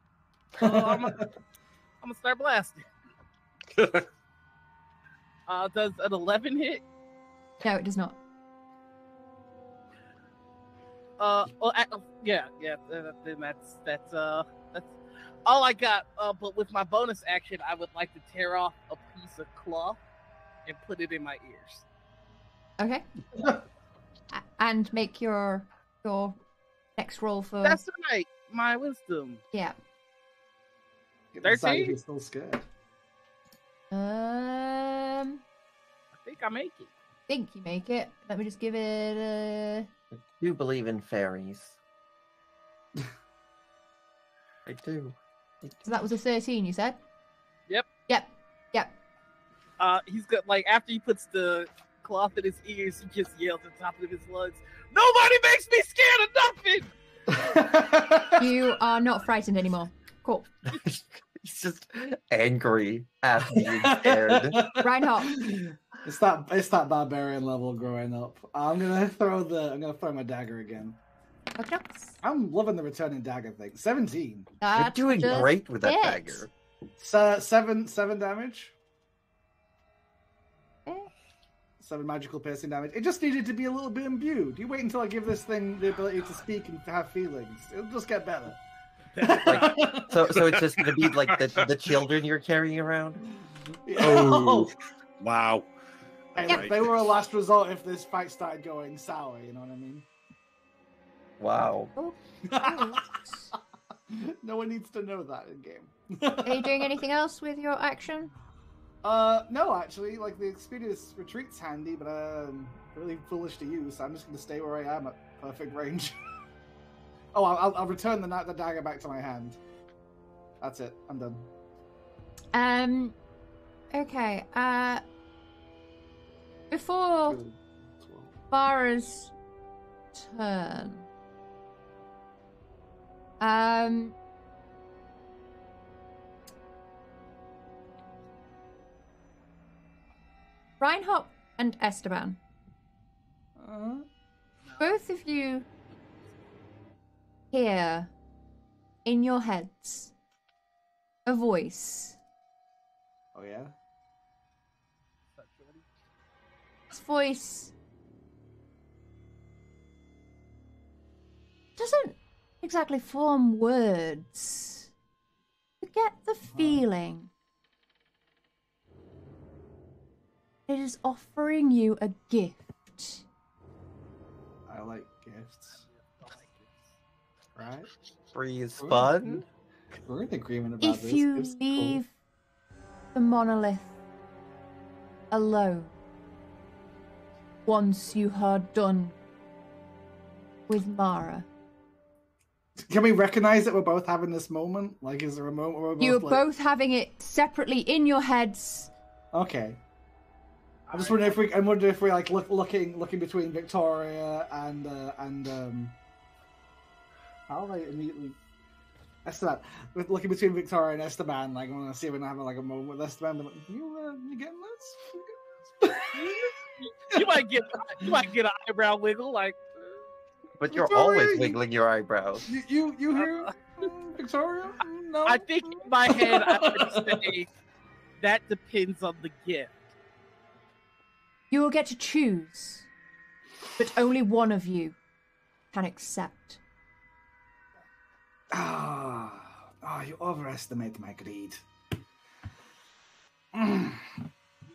E: So I'm gonna I'm gonna start blasting. Uh, does an 11 hit?
A: No, it does not.
E: Uh, well, I, oh, yeah, yeah. Then that's that's uh that's all I got. Uh, but with my bonus action, I would like to tear off a piece of cloth and put it in my ears.
A: Okay. And make your your next roll for
E: That's right. My wisdom.
A: yeah.
C: Get inside if
E: 13?
C: you're still scared.
A: Um,
E: I think I make it.
A: Think you make it. Let me just give it a.
B: I do believe in fairies. I do. I do.
A: So that was a thirteen. You said.
E: Yep.
A: Yep. Yep.
E: Uh, he's got like after he puts the cloth in his ears, he just yells at the top of his lungs, "Nobody makes me scared of nothing!"
A: You are not frightened anymore. Cool.
B: He's just angry at being scared.
A: Reinhop.
C: It's that it's that barbarian level growing up. I'm gonna throw the I'm gonna throw my dagger again.
A: Okay.
C: I'm loving the returning dagger thing. Seventeen.
B: You're doing great with that
A: it.
B: dagger.
C: Se- seven seven damage.
A: Okay.
C: Seven magical piercing damage. It just needed to be a little bit imbued. You wait until I give this thing the ability to speak and have feelings. It'll just get better.
B: So, so it's just gonna be like the the children you're carrying around.
D: Oh. Wow.
C: Hey,
A: Yep.
C: they were a last resort if this fight started going sour. You know what I mean?
B: Wow.
C: no one needs to know that in game.
A: Are you doing anything else with your action?
C: Uh, no, actually, like the Expedius retreat's handy, but um, really foolish to use. So I'm just going to stay where I am at perfect range. oh, I'll, I'll- I'll return the the dagger back to my hand. That's it. I'm done.
A: Um. Okay. Uh. Before. Vara's turn. Um. Reinhop and Esteban,
C: Uh,
A: both of you hear in your heads a voice.
C: oh yeah.
A: Voice doesn't exactly form words. You get the feeling it is offering you a gift.
C: I like gifts. Right?
B: Free is fun.
C: We're in agreement about
A: If
C: this.
A: you
C: Gifts are cool.
A: leave the monolith alone once you are done with Mara.
C: Can we recognize that we're both having this moment? Like, is there a moment where we're both
A: You're
C: like,
A: both having it separately in your heads.
C: Okay. I'm just wondering if we. I'm wondering if we like look, looking looking between Victoria and uh, and um. How I immediately? Esteban. With looking between Victoria and Esteban, like I want to see if we're having like a moment with Esteban. But like, you uh, you getting this? You getting this?
E: You might get you might get an eyebrow wiggle like.
B: But you're
C: Victoria,
B: always wiggling your eyebrows.
C: you you you hear mm, Victoria? No.
E: I think in my head I would say that depends on the gift.
A: You will get to choose, but only one of you can accept.
C: Ah, ah, you overestimate my greed. Mm.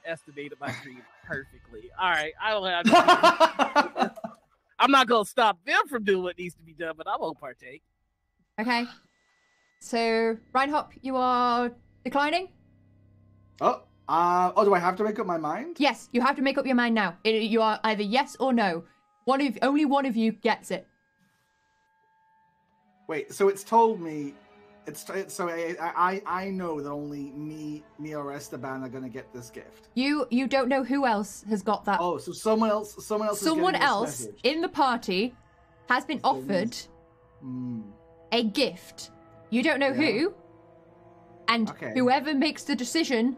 E: You estimated my dream perfectly. All right, I don't have. I'm not gonna stop them from doing what needs to be done, but I won't partake.
A: Okay. So, Reinhop, you are declining?
C: oh, uh, oh, do I have to make up my mind?
A: Yes, you have to make up your mind now. It, you are either yes or no. One of only one of you gets it.
C: Wait, so it's told me, it's, so I, I I know that only me me or Esteban are gonna get this gift.
A: You you don't know who else has got that.
C: Oh, so someone else, someone else,
A: Someone else in the party has been offered
C: Hmm.
A: a gift. You don't know
C: Yeah.
A: who. And
C: Okay.
A: whoever makes the decision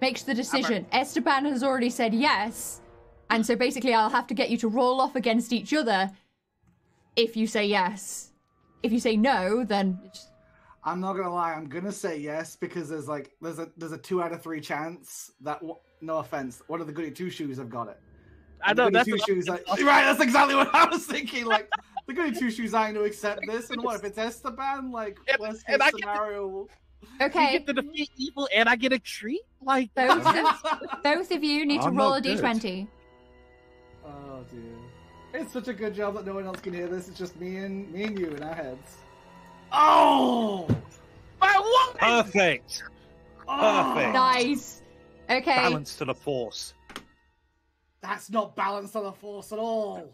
A: makes the decision. Esteban has already said yes. And so basically I'll have to get you to roll off against each other if you say yes. If you say no, then it's-
C: I'm not gonna lie, I'm gonna say yes because there's like there's a there's a two out of three chance that w- no offense, one of the goody two shoes have got it.
E: I
C: The
E: know that's
C: two
E: what-
C: shoes. Like, right, that's exactly what I was thinking. Like The goody two shoes aren't going to accept this, and what if it's Esteban? Like,
E: And-
C: worst
E: and
C: case
E: I get the-
C: scenario.
E: You
A: Okay,
E: get to defeat evil and I get a treat? Like
A: both of, both of you need to
D: I'm
A: roll
D: not
A: a
D: good.
A: d20.
C: Oh dear. It's such a good job that no one else can hear this. It's just me and me and you in our heads. Oh!
E: my woman!
D: Perfect.
C: oh!
D: Perfect.
A: Nice. Okay.
D: Balance to the force.
C: That's not balance to the force at all.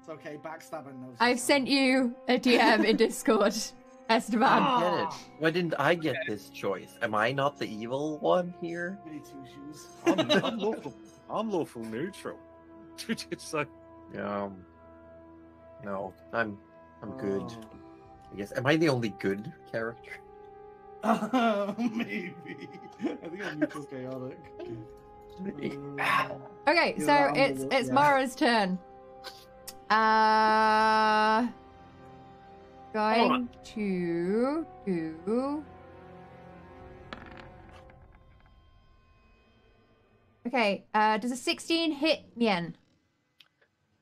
C: It's okay, backstabbing knows.
A: I've sent you a DM in Discord, Esteban.
C: Ah.
B: Get it? Why didn't I get this choice? Am I not the evil one here?
C: Goody two shoes.
D: I'm, I'm lawful. I'm lawful neutral. It's like,
B: Um, no, I'm I'm good.
C: Oh.
B: I guess. Am I the only good character?
C: Oh. Maybe. I think I'm neutral chaotic. Uh,
A: Okay,
C: Yeah,
A: so
C: I'm
A: it's
C: the-
A: it's
C: yeah.
A: Mara's turn. Uh, going to do. Okay, uh, does a 16 hit Mi'en?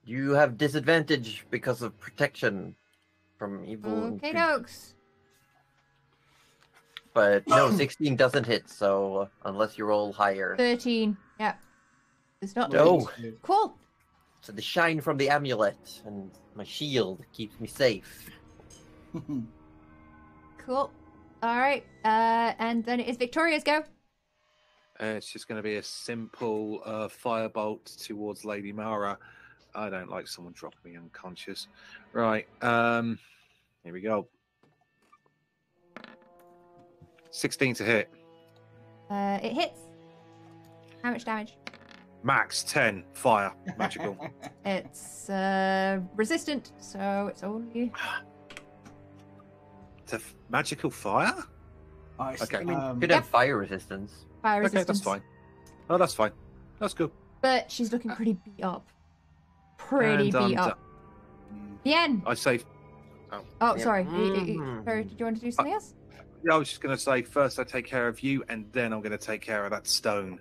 B: You have disadvantage because of protection from evil.
A: Okay,
B: good-
A: dokes.
B: But no, 16 doesn't hit, so uh, unless you roll higher.
A: 13. yeah. It's not.
B: No.
A: Cool.
B: So the shine from the amulet and my shield keeps me safe.
A: Cool. All right. Uh, and then it is Victoria's go.
D: uh, it's just going to be a simple uh, firebolt towards Lady Mara. I don't like someone dropping me unconscious. Right. Um, here we go. 16 to hit.
A: Uh, it hits. How much damage?
D: Max 10. Fire. Magical.
A: It's uh, resistant, so it's only.
D: to f- magical fire?
C: Nice.
D: Okay.
B: I mean,
C: Um,
B: could
A: Yep.
B: have fire resistance.
A: Fire resistance.
D: Okay, that's fine. Oh, that's fine. That's good.
A: But she's looking pretty beat up. Pretty
D: And, um,
A: beat up. Yen!
D: I say,
A: Oh,
B: Yeah.
A: sorry.
B: Mhm.
A: Sorry, did you want to do something else?
D: yeah, I was just going to say, first I take care of you, and then I'm going to take care of that stone.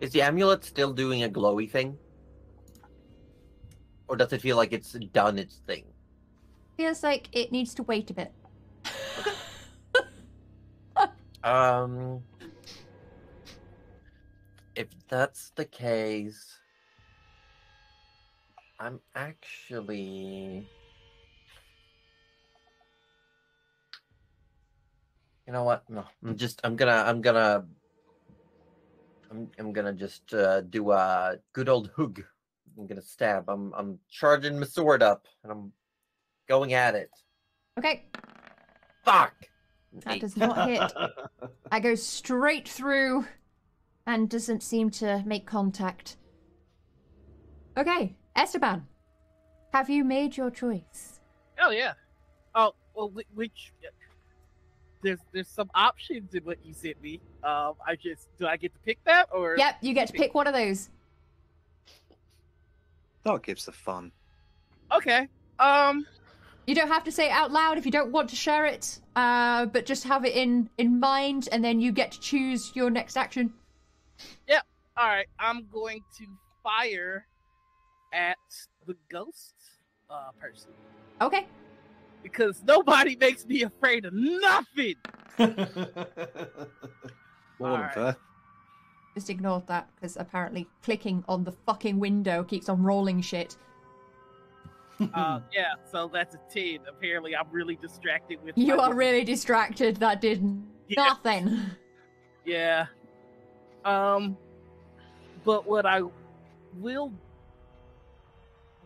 B: Is the amulet still doing a glowy thing? Or does it feel like it's done its thing?
A: Feels like it needs to wait a bit.
B: Um, if that's the case, I'm actually. You know what? No, I'm just. I'm gonna. I'm gonna. I'm. I'm gonna just uh, do a good old hug. I'm gonna stab. I'm. I'm charging my sword up, and I'm going at it.
A: Okay,
B: Fuck.
A: that does not hit. I go straight through and doesn't seem to make contact. Okay, Esteban, have you made your choice?
E: Oh yeah. Oh well, which there's there's some options in what you sent me. Um, I just do I get to pick that or?
A: Yep, you get to pick one of those.
D: That gives the fun.
E: Okay. Um.
A: You don't have to say it out loud if you don't want to share it, uh, but just have it in in mind, and then you get to choose your next action.
E: All right. I'm going to fire at the ghost uh person
A: Okay.
E: because nobody makes me afraid of nothing.
D: More than
E: Alright.
D: fair.
A: Just ignore that because apparently clicking on the fucking window keeps on rolling shit.
E: Uh, yeah. So that's a ten. Apparently, I'm really distracted with.
A: You
E: my-
A: are really distracted. That did
E: Yeah.
A: nothing.
E: Yeah. Um but what I will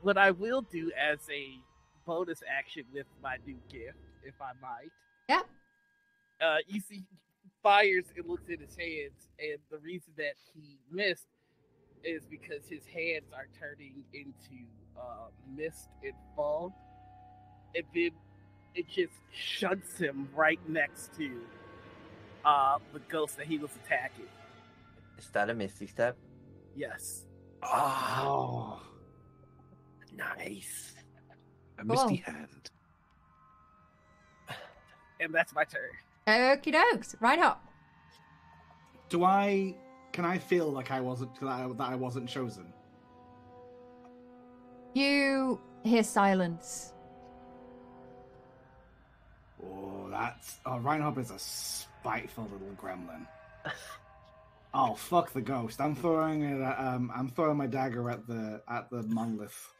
E: what I will do as a bonus action with my new gift, if I might.
A: Yeah.
E: Uh you see fires and looks at his hands and the reason that he missed is because his hands are turning into uh mist and fog. And then it just shunts him right next to uh the ghost that he was attacking.
B: Is that a misty step?
E: Yes.
B: Oh, nice.
D: A misty
A: Cool.
D: hand.
E: And that's my turn.
A: Okie dokes. Right up.
C: Do I? Can I feel like I wasn't that I, that I wasn't chosen?
A: you hear silence.
C: Oh, that's. Oh, Reinhop is a spiteful little gremlin. Oh, fuck the ghost! I'm throwing it. At, um, I'm throwing my dagger at the at the monolith.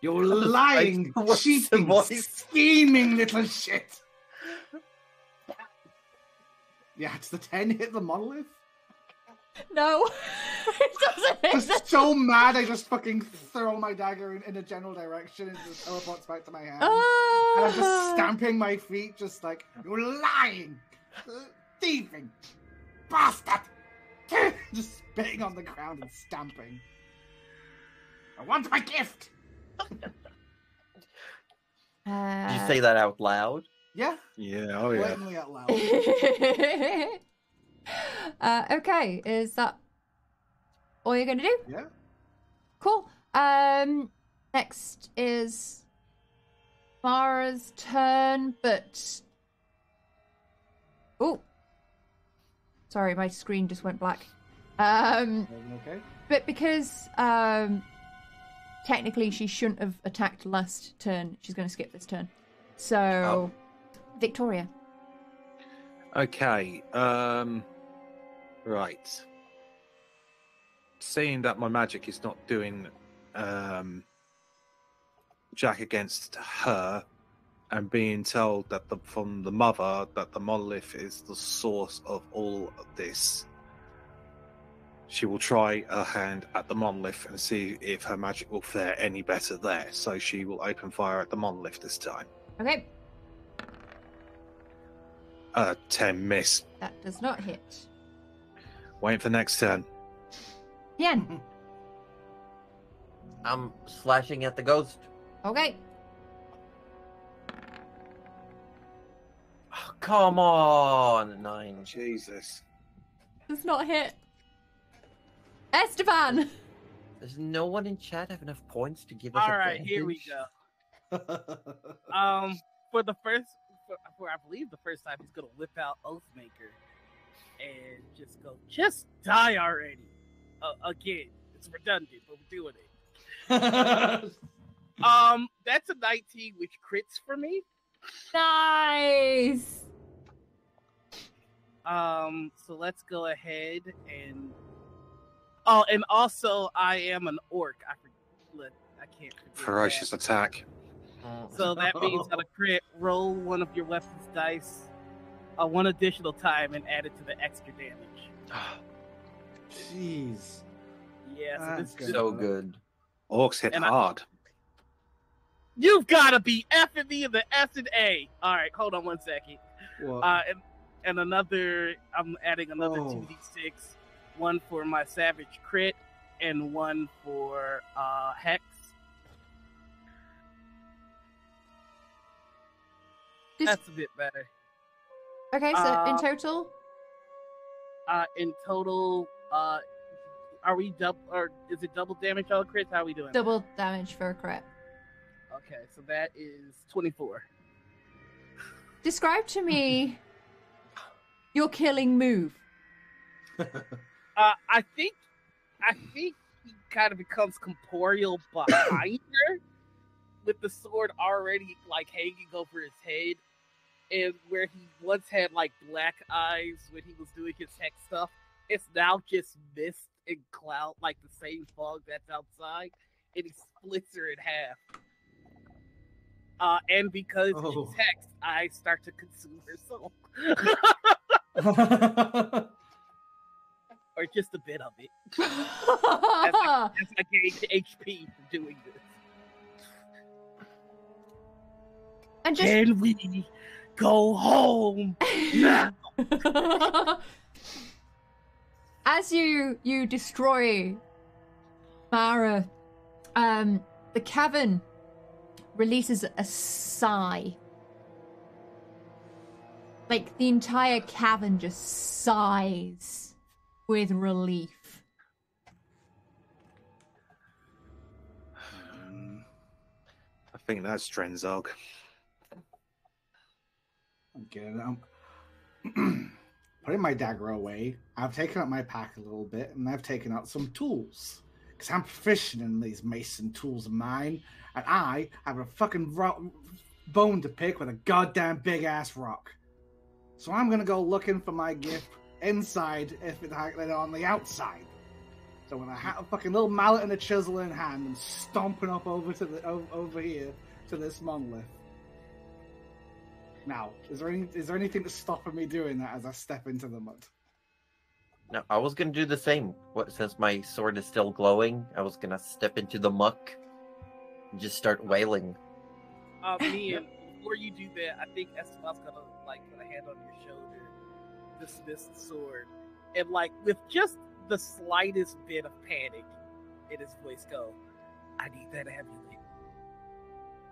C: You're lying,
B: What's the
C: cheating,
B: voice?
C: scheming little shit. Yeah, it's the ten hit the monolith.
A: No, it doesn't. hit
C: Just
A: the-
C: so mad, I just fucking throw my dagger in, in a general direction and it just teleports back to my hand. And I'm just
A: Ah.
C: stamping my feet, just like, you're lying! Thieving! Bastard! just spitting on the ground and stamping. I want my gift!
B: Did
A: Uh,
B: you say that out loud?
C: Yeah,
D: Yeah, oh yeah.
C: blatantly out loud.
A: uh, okay, is that all you're gonna do?
C: Yeah.
A: Cool. Um, next is Mara's turn, but oh, sorry, my screen just went black. Um,
C: okay?
A: but because um, technically she shouldn't have attacked last turn, she's going to skip this turn. So, Victoria.
D: Okay. Um. Right. Seeing that my magic is not doing um, Jack against her, and being told that the, from the mother that the monolith is the source of all of this, she will try her hand at the monolith and see if her magic will fare any better there. So she will open fire at the monolith this time.
A: Okay,
D: Uh, ten miss.
A: that does not hit.
D: Waiting for next turn.
A: Yen.
B: I'm slashing at the ghost.
A: Okay.
B: Come on, nine.
D: Jesus.
A: Does not hit. Esteban.
B: Does no one in chat have enough points to give us?
E: All right, here we go. Um, for the first, for, for I believe the first time, he's gonna whip out Oathmaker and just go, just die already. Uh, again, it's redundant, but we're doing it. Um, that's a 19, which crits for me.
A: Nice.
E: Um, so let's go ahead and. Oh, and also I am an orc. I forget. I can't. forget
D: Ferocious
E: that.
D: attack.
E: So that means on a crit, roll one of your weapons dice, uh, one additional time, and add it to the extra damage.
C: Jeez.
E: Yeah, so
C: That's good.
B: so good.
D: Orcs hit
E: And I-
D: hard.
E: You've got to be effing me in the S and A. All right, hold on one second.
C: What?
E: Uh, and and another, I'm adding another
C: Oh.
E: two d six, one for my savage crit, and one for uh hex.
A: Just-
E: That's a bit better.
A: Okay, so in
E: Uh,
A: total,
E: Uh, in total, uh, are we double or is it double damage on crits? How are we doing? that?
A: double damage for a crit.
E: Okay, so that is twenty four.
A: Describe to me your killing move.
E: Uh, I think, I think he kind of becomes corporeal behind her, with the sword already like hanging over his head, and where he once had like black eyes when he was doing his hex stuff, it's now just mist and cloud, like the same fog that's outside, and he splits her in half. Uh, and because
C: Oh.
E: she's hexed, I start to consume her soul, or just a bit of it. As I gain HP from doing this.
A: and just
E: Can we go home now?
A: as you you destroy Mara, um, the cavern releases a sigh. Like the entire cavern just sighs with relief.
C: Um,
D: I think that's Drenzog.
C: I'm getting I'm putting my dagger away. I've taken out my pack a little bit, and I've taken out some tools, because I'm proficient in these mason tools of mine, and I have a fucking ro- bone to pick with a goddamn big ass rock. So I'm gonna go looking for my gift inside if it's on the outside. So with a, have a fucking little mallet and a chisel in hand, I'm stomping up over to the over, over here to this monolith. Now, is there any is there anything to stop me doing that as I step into the mud?
B: No, I was gonna do the same. What since my sword is still glowing, I was gonna step into the muck and just start wailing.
E: Uh, me and before you do that, I think Esteban's gonna like put a hand on your shoulder, dismiss the sword, and like with just the slightest bit of panic in his voice, go, "I need that amulet.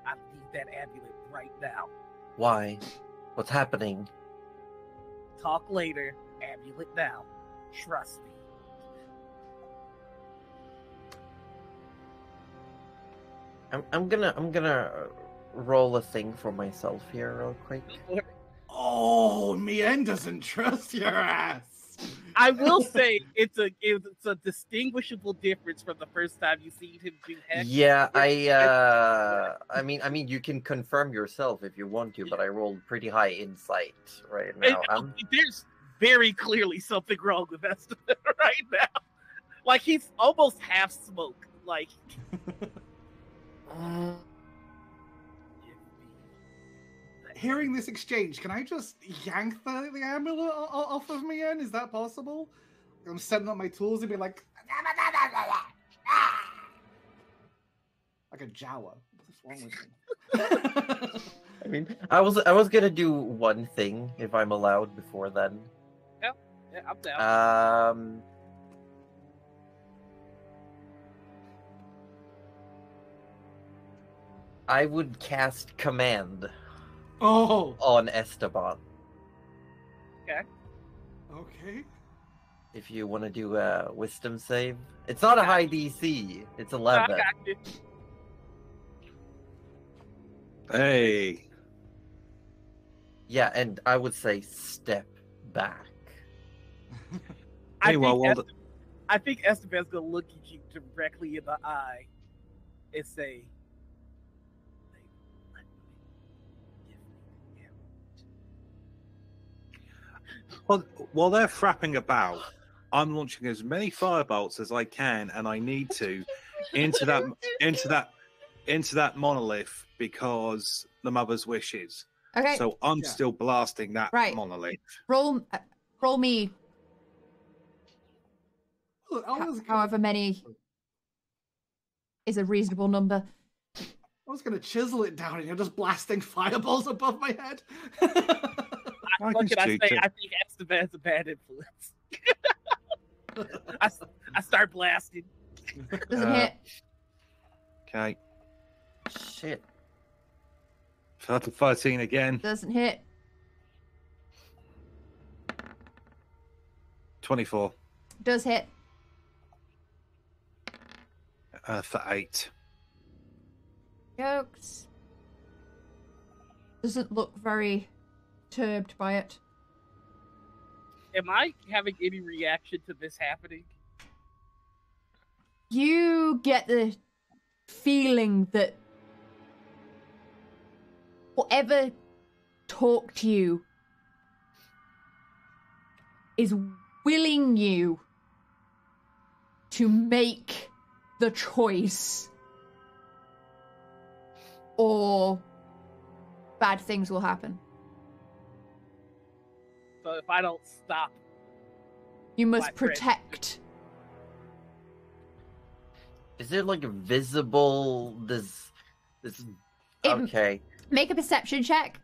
E: I need that amulet right now.
B: Why? What's happening?
E: Talk later. Amulet now. Trust me."
B: I'm I'm gonna I'm gonna uh, roll a thing for myself here real quick.
C: Oh, Mi'en doesn't trust your ass.
E: I will say it's a it's a distinguishable difference from the first time you see him do hex.
B: Yeah, I uh I mean I mean you can confirm yourself if you want to, but I rolled pretty high insight right now.
E: uh,
B: I'm
E: there's very clearly something wrong with Esteban right now. Like he's almost half smoke. Like
C: Hearing this exchange, can I just yank the, the amulet o- o- off of Mi'en? Is that possible? I'm setting up my tools and be like, like a Jawa. What's wrong with me?
B: I mean I was I was gonna do one thing if I'm allowed before then.
E: Yeah, yeah, I'm down.
B: Um I would cast command
C: oh,
B: on Esteban.
C: okay. Okay.
B: If you want to do a wisdom save, it's not a high DC. It's eleven.
D: Hey,
B: Yeah, and I would say step back.
E: I
D: Hey,
E: think,
D: well, well,
E: Este- I think Esteban's gonna look at you directly in the eye and say, the
D: while, while they're frapping about, I'm launching as many firebolts as I can, and I need to into that into that into that monolith because the mother's wishes.
F: Okay,
D: So I'm
C: Yeah.
D: still blasting that
F: Right.
D: monolith.
F: roll uh, roll me
C: Look, I
F: ho-
C: was,
F: however many is a reasonable number.
C: I was gonna chisel it down, and you're just blasting fireballs above my head.
D: I
E: What
D: can
E: can I say?
D: it.
E: I think Esteban's a bad influence. I start blasting.
F: Doesn't
D: Uh,
F: hit.
D: Okay,
B: Shit.
D: 13 again,
F: Doesn't hit.
D: 24
F: Does hit.
D: uh, for eight.
F: Jokes. Doesn't look very turbed by it.
E: Am I having any reaction to this happening?
F: You get the feeling that whatever talked to you is willing you to make the choice or bad things will happen.
E: So if I don't stop,
F: You must
E: My friend.
F: protect.
B: Is there like a visible this this
F: It-
B: okay.
F: Make a perception check.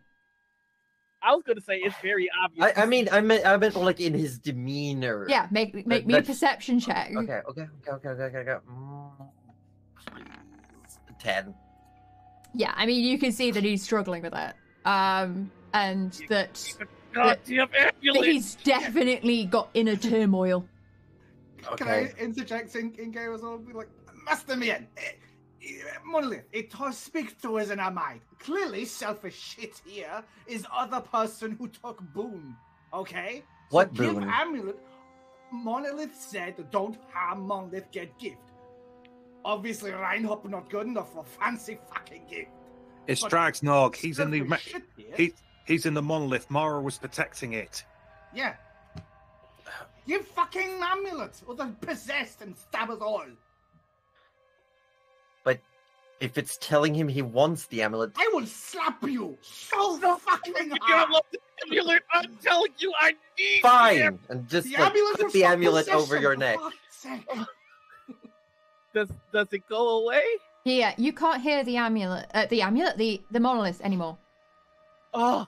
E: I was gonna say it's very obvious.
B: I, I mean I meant I meant like in his demeanor.
F: Yeah, make make
B: That-
F: me a perception check.
B: Okay, okay, okay, okay, okay, okay. Mm, please. Ten.
F: Yeah, I mean you can see that he's struggling with it. Um and that,
E: goddamn
F: that
E: amulet.
F: he's definitely got inner turmoil.
C: Can
B: Okay.
C: I interject in, in game as well? Be like, Master Mi'en, eh, eh, Monolith, it does speak to us in our mind. Clearly, selfish shit here is other person who took boon. Okay? So
B: What
C: give
B: boon?
C: amulet. Monolith said, don't harm Monolith, get gift. Obviously, Reinhop not good enough for fancy fucking gift.
D: It
C: strikes
D: Dragsnog. He's in the
C: Stuff
D: ma-
C: we should hear.
D: he, he's in the monolith. Mara was protecting it.
C: Yeah. You fucking amulet, or they're possessed and stab us all.
B: But if it's telling him he wants the amulet,
C: I will slap you so fucking
E: You
C: hard.
E: love the amulet. I'm telling you, I need the
B: fine, and just
C: The
B: like,
C: amulet
B: put the amulet over your neck.
E: Does does it go away?
A: Yeah, you can't hear the amulet, uh, the amulet, the the monolith anymore.
E: Oh,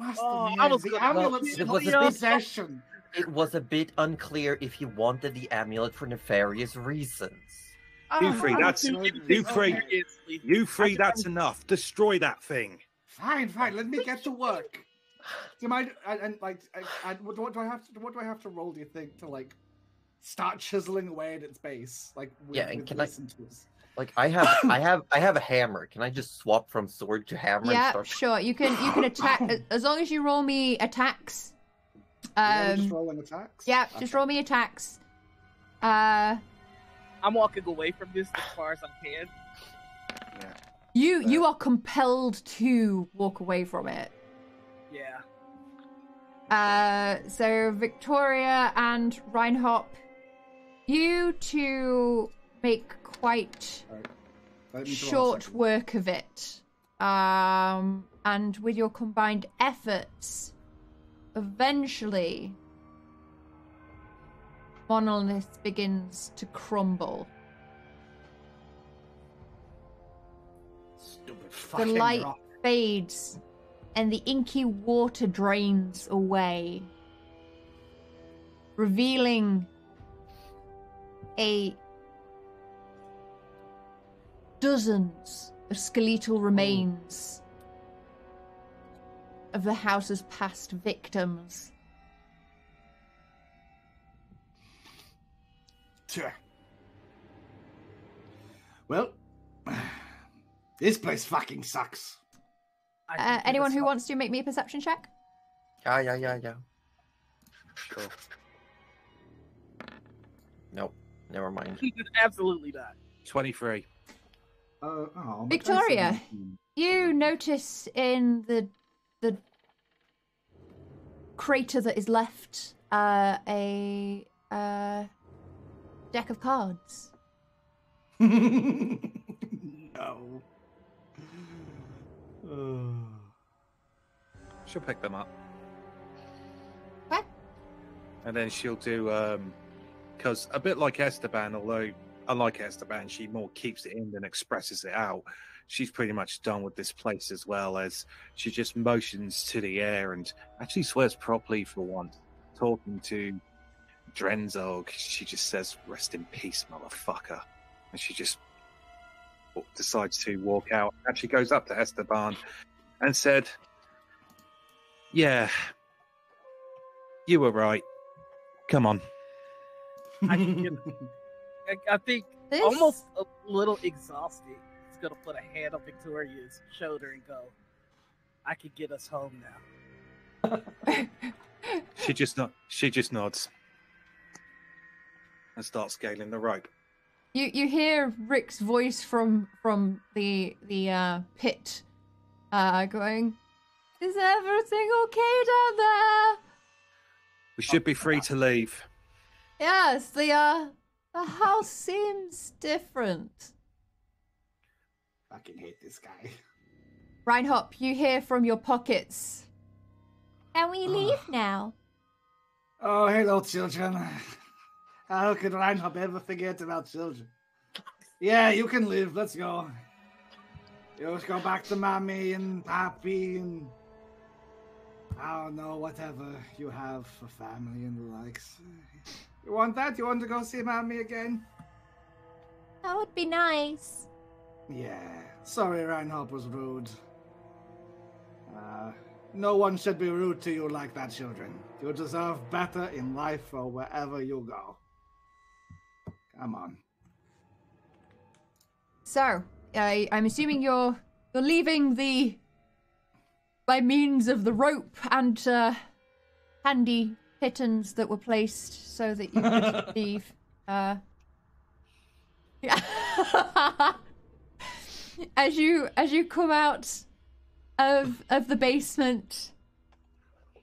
C: Master
E: Oh,
C: Nier,
E: I was
C: the
E: gonna-
C: amulet's
B: It
C: for
B: was a bit-
C: possession.
B: It was a bit unclear if he wanted the amulet for nefarious reasons.
D: Ah, you free, that's-
C: you
E: this
D: free.
E: seriously.
D: You three, that's enough. Destroy that thing.
C: Fine, fine. Let me get to work. Do you mind? And, and like, I, I, what, what do I have to? What do I have to roll? Do you think to like start chiseling away at its base? Like, with,
B: Yeah, and
C: with
B: can I-
C: listen to us?
B: Like I have, I have, I have a hammer. Can I just swap from sword to hammer? and
A: Yeah,
B: start...
A: sure. You can you can attack as- as long as you roll me attacks.
C: Yeah, just
A: Um,
C: rolling attacks.
A: yeah, just roll me attacks. Uh,
E: I'm walking away from this as far as I can. Yeah.
A: you you are compelled to walk away from it.
E: Yeah.
A: Uh, so Victoria and Reinhop, you two make quite
C: Let me draw a
A: short work of it. Um, and with your combined efforts, eventually, monolith begins to crumble.
C: Stupid
A: The light
C: rock.
A: fades, and the inky water drains away, revealing a dozens of skeletal remains of the house's past victims.
C: Sure. Well, this place fucking sucks.
A: Uh, anyone who wants to make me a perception check?
B: Yeah, yeah, yeah, yeah.
D: Sure.
B: Nope. Never mind.
E: Absolutely not.
D: 23.
C: Uh, oh,
A: Victoria. You notice in the the crater that is left uh, a uh, deck of cards.
C: no.
D: She'll pick them up.
A: What?
D: And then she'll do, um, because a bit like Esteban, although unlike Esteban, she more keeps it in than expresses it out. She's pretty much done with this place as well as she just motions to the air and actually swears properly for once. Talking to Drenzog, she just says, Rest in peace, motherfucker. And she just decides to walk out. And she goes up to Esteban and said, Yeah, you were right. Come on.
E: I can get- I, I think
A: This
E: almost a little exhausted. He's gonna put a hand on Victoria's shoulder and go, "I could get us home now."
D: She just not. She just nods and starts scaling the rope.
A: you you hear Rick's voice from from the the uh, pit, uh, going, "Is everything okay down there?"
D: We should be free to leave.
A: Yes, the uh the house seems different.
C: fucking hate this guy.
A: Reinhop, you hear from your pockets. Can we leave now?
C: Oh, hello, children. How could Reinhop ever forget about children? Yeah, you can live. Let's go. Let's go back to mommy and papi and I don't know, whatever you have for family and the likes. You want that? You want to go see mommy again?
A: That would be nice.
C: Yeah. Sorry, Reinhop was rude. Uh, no one should be rude to you like that, children. You deserve better in life or wherever you go. Come on.
A: So, I I'm assuming you're you're leaving the by means of the rope and uh, handy pitons that were placed so that you could leave. Uh, as you as you come out of of the basement,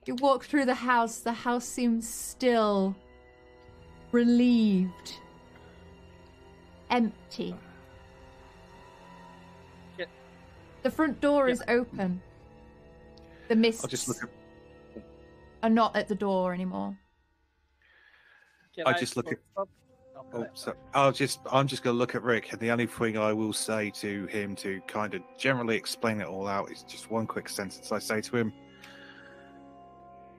A: you walk through the house. The house seems still, relieved, empty.
E: Shit.
A: The front door is open. The mist.
D: I'll just look at.
A: Are not at the door anymore.
E: Can
D: I just look at-
E: something? Oh, go ahead.
D: so I'll just I'm just gonna look at Rick, and the only thing I will say to him to kind of generally explain it all out is just one quick sentence. I say to him: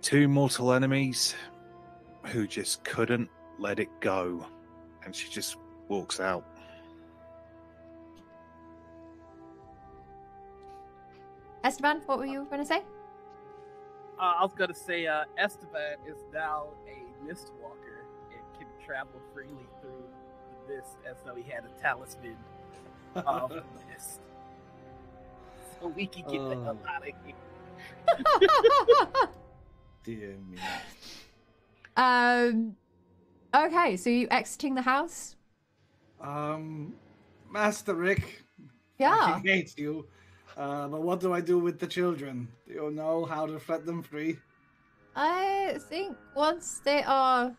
D: two mortal enemies who just couldn't let it go, and she just walks out.
A: Esteban, what were you going to say?
E: Uh, I was gonna say uh, Esteban is now a mist walker and can travel freely through the mist as though he had a talisman of the mist. So we can get the
C: Oh.
E: hell out of here.
C: Dear me.
A: um. Okay, so you exiting the house?
C: Um, Master Rick.
A: Yeah.
C: I hate you. Uh, but what do I do with the children? Do you know how to set them free?
A: I think once they are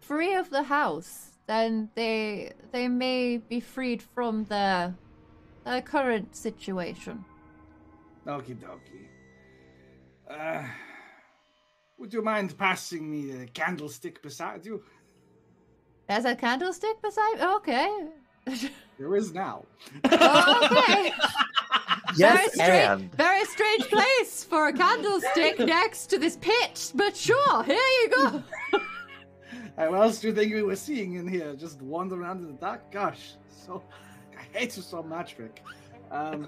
A: free of the house, then they they may be freed from their their current situation.
C: Okie dokie. Uh, would you mind passing me the candlestick beside you?
A: There's a candlestick beside. Okay.
C: There is now.
A: okay. very
B: Yes,
A: strange,
B: and
A: very strange place for a candlestick next to this pit, but sure, here you go.
C: Uh, what else do you think we were seeing in here? Just wandering around in the dark? Gosh, so I hate you so much, Rick. Um,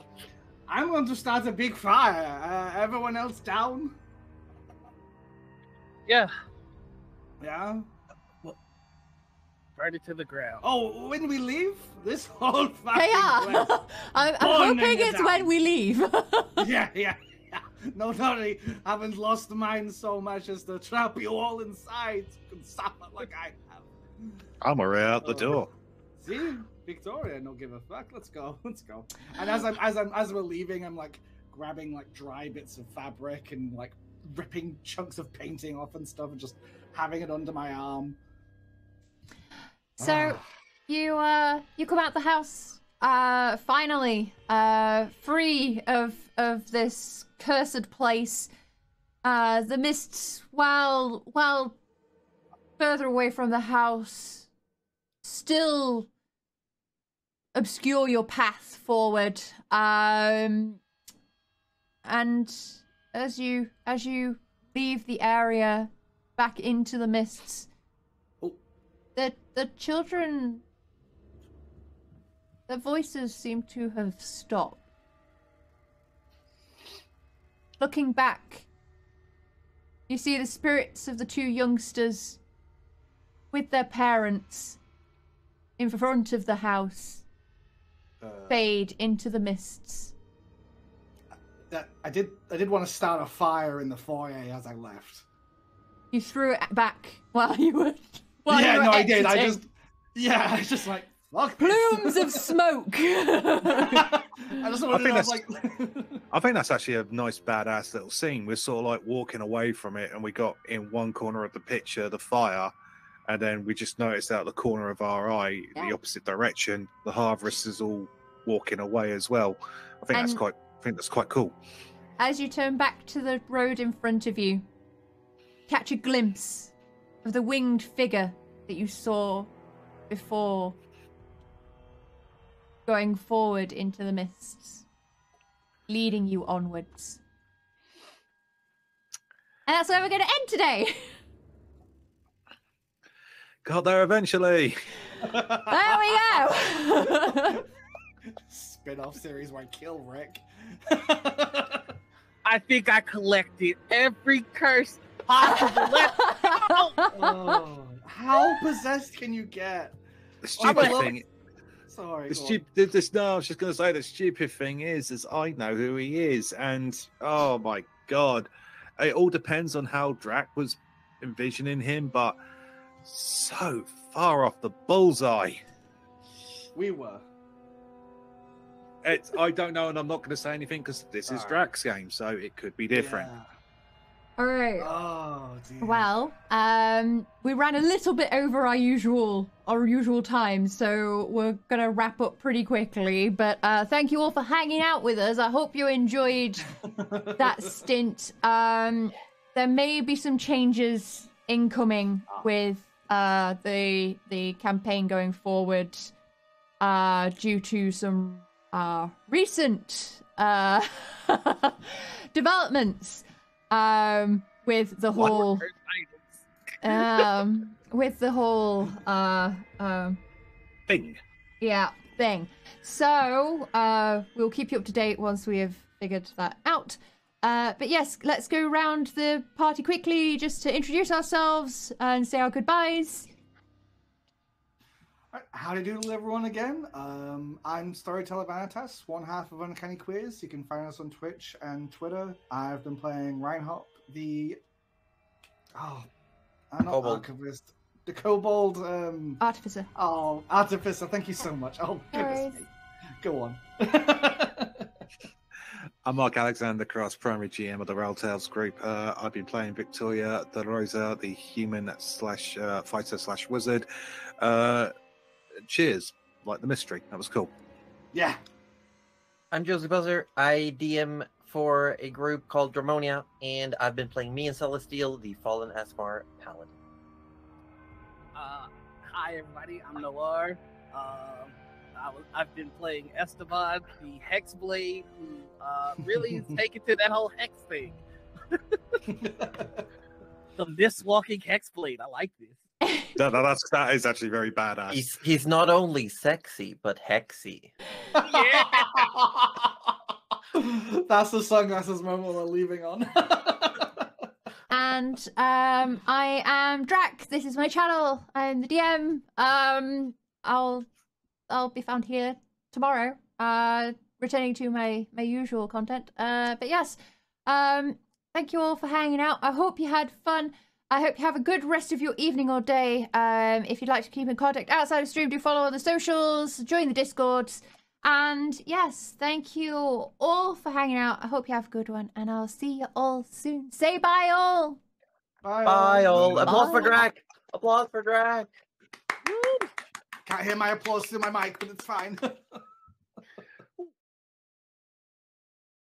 C: I'm going to start a big fire. Uh, everyone else down?
E: Yeah,
C: Yeah.
E: Burn it to the ground.
C: Oh, when we leave, this whole fucking
A: Hey, yeah.
C: place-
A: I'm, I'm hoping it's
C: down.
A: when we leave.
C: yeah, yeah, yeah. No, sorry, haven't lost mine so much as to trap you all inside. You can suffer like I have.
D: I'm already out the door.
C: See, Victoria, no give a fuck. Let's go, let's go. And as I'm as I'm as we're leaving, I'm like grabbing like dry bits of fabric and like ripping chunks of painting off and stuff, and just having it under my arm.
A: So you uh you come out the house uh finally uh free of of this cursed place uh the mists while while further away from the house still obscure your path forward um and as you as you leave the area back into the mists. The the children their voices seem to have stopped looking back you see the spirits of the two youngsters with their parents in front of the house
C: Uh,
A: fade into the mists
C: that I did I did want to start a fire in the foyer as I left.
A: you threw it back while you were while
C: yeah,
A: you were
C: no, I did. I just yeah, I just like fuck
A: plumes of smoke
C: I just wanted
D: think
C: to have,
D: that's-
C: like
D: I think that's actually a nice, badass little scene. We're sort of like walking away from it, and we got in one corner of the picture the fire, and then we just noticed out the corner of our eye,
A: Yeah.
D: the opposite direction, the harvesters all walking away as well. I think that's quite. I think that's quite cool.
A: As you turn back to the road in front of you, catch a glimpse of the winged figure that you saw before going forward into the mists, leading you onwards. And that's where we're going to end today.
D: Got there eventually.
A: there we go.
C: spin-off series where I kill Rick.
E: I think I collected every curse possible.
C: Oh, how possessed can you get?
D: The
C: oh, I'm
D: stupid thing.
C: Sorry.
D: The stupid. This, no, I was just going to say the stupid thing is, is I know who he is, and oh my god, it all depends on how Drac was envisioning him, but so far off the bullseye.
C: We were.
D: It's, I don't know, and I'm not going to say anything because this is
C: Alright.
D: Drac's game, so it could be different.
C: Yeah.
A: All right.
C: Oh dear.
A: Well, um, we ran a little bit over our usual our usual time, so we're gonna wrap up pretty quickly. But uh, thank you all for hanging out with us. I hope you enjoyed that stint. Um, there may be some changes incoming with uh, the the campaign going forward uh, due to some uh, recent uh, developments um, with the whole um, with the whole uh, um,
D: Thing.
A: yeah thing. So uh, we'll keep you up to date once we have figured that out. Uh, but yes, let's go round the party quickly just to introduce ourselves and say our goodbyes.
C: Alright, How to do everyone again? Um, I'm Storyteller Vanitas, one half of Uncanny Queers. You can find us on Twitch and Twitter. I've been playing Reinhop, the oh, I'm not
B: Kobold.
C: archivist, the Kobold. Um,
A: Artificer.
C: oh, artificer. Thank you so much. Oh, goodness me. Go on.
D: I'm Mark Alexander Cross, primary GM of the Roletales group. Uh, I've been playing Victoria the Rosa, the human slash uh, fighter slash wizard. Uh, cheers, like the mystery. That was cool.
C: yeah.
B: I'm Jocey Poser. I DM for a group called Dramonia, and I've been playing Mi'en Celestial, the Fallen Aasimar Paladin.
E: Uh, hi everybody, I'm Noir. Um, I was, I've been playing Esteban, the Hexblade, who uh, really is taken to that whole hex thing. The Mist-walking Hexblade. I like this.
D: That, that- that's, that is actually very badass.
B: He's he's not only sexy but hexy.
E: Yeah.
C: That's the song sunglasses moment we're leaving on.
A: And um, I am Drac. This is my channel. I'm the DM. Um, I'll I'll be found here tomorrow. Uh, returning to my my usual content. Uh, but yes. Um, thank you all for hanging out. I hope you had fun. I hope you have a good rest of your evening or day. Um, if you'd like to keep in contact outside of stream, do follow on the socials, join the discords. And yes, thank you all for hanging out. I hope you have a good one, and I'll see you all soon. Say bye, all.
C: Bye.
B: Bye all.
D: Bye.
B: Applause for
A: Bye.
B: Drac. Applause for Drac.
C: Can't hear my applause through my mic, but it's fine.